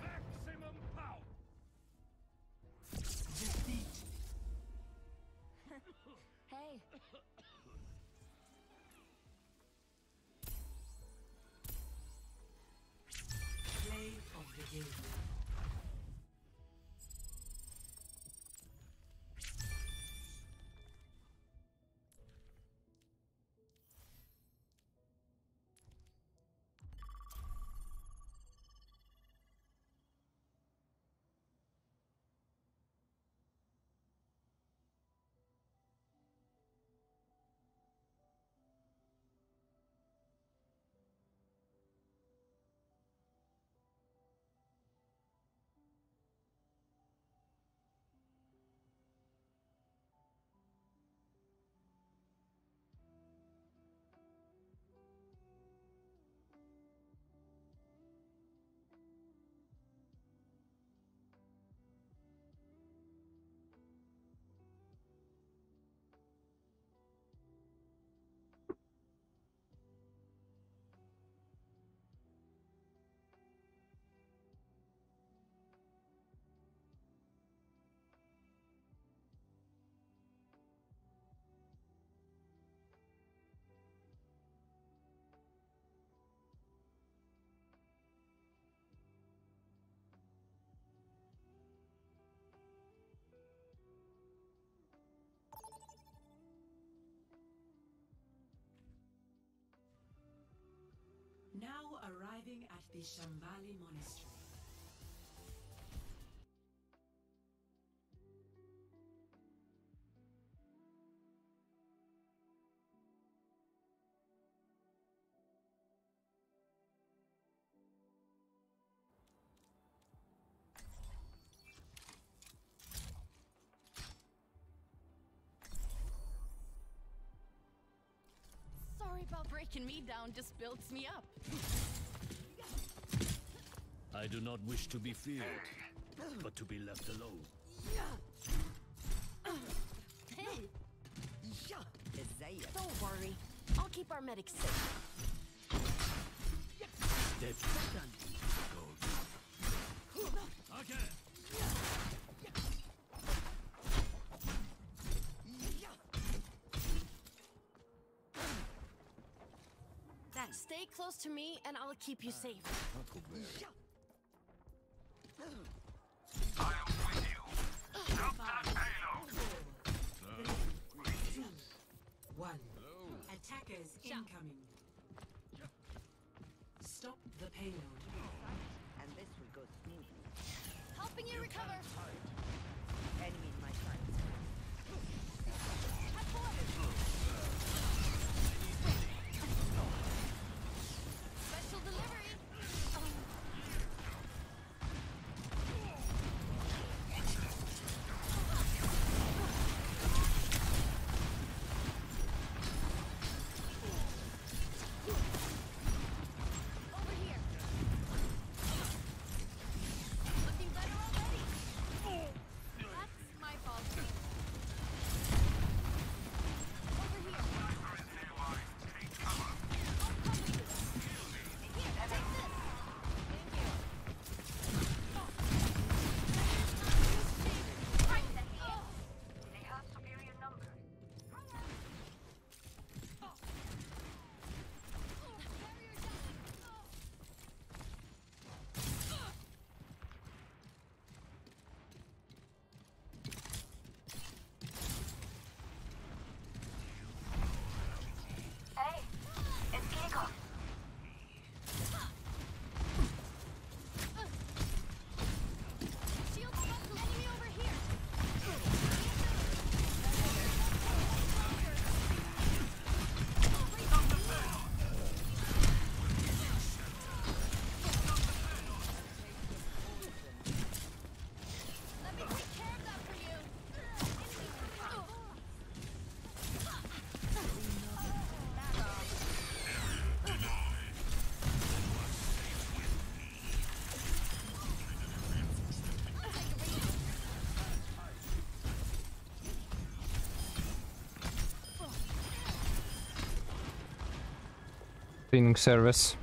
Arriving at the Shambali Monastery.
Sorry about breaking me down, just builds me up.
I do not wish to be feared, but to be left alone.
Hey, don't worry. I'll keep our medics safe.
Dead. Okay.
Stay close to me and I'll keep you safe.
One. Attackers incoming. Stop the payload.
And this will go smoothly.
Helping you recover.
Cleaning service.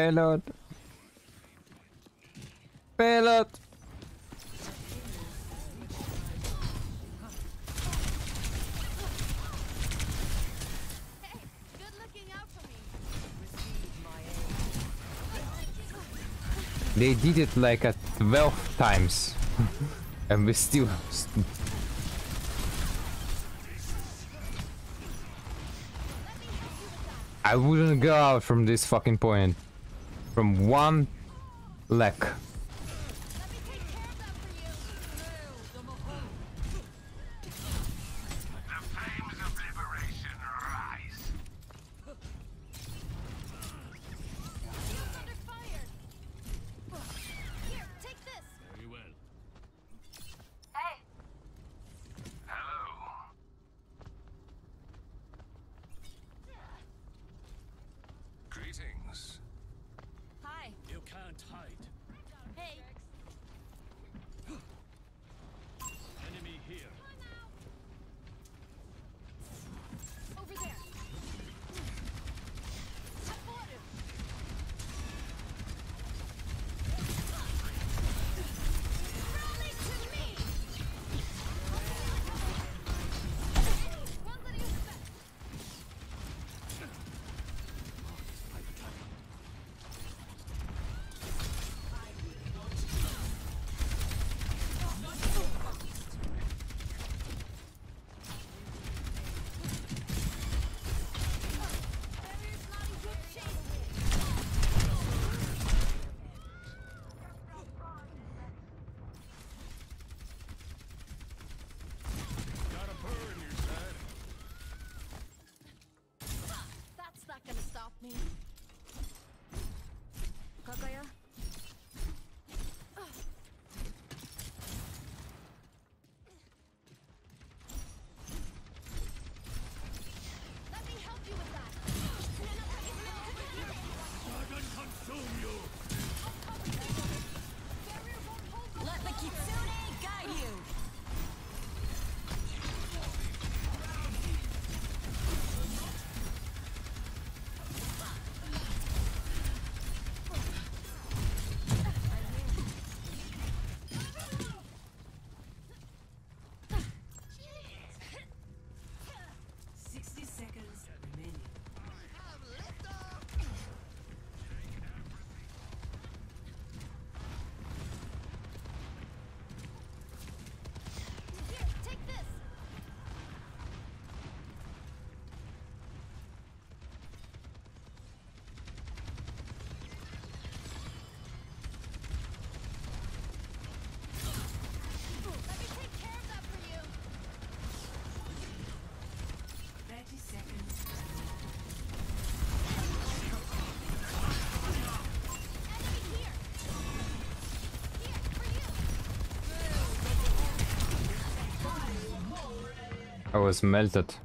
Payload. Payload. They did it like a 12 times. and we still... I wouldn't go out from this fucking point from one leg.
es
meldet.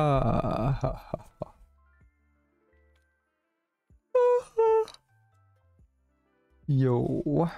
Yo.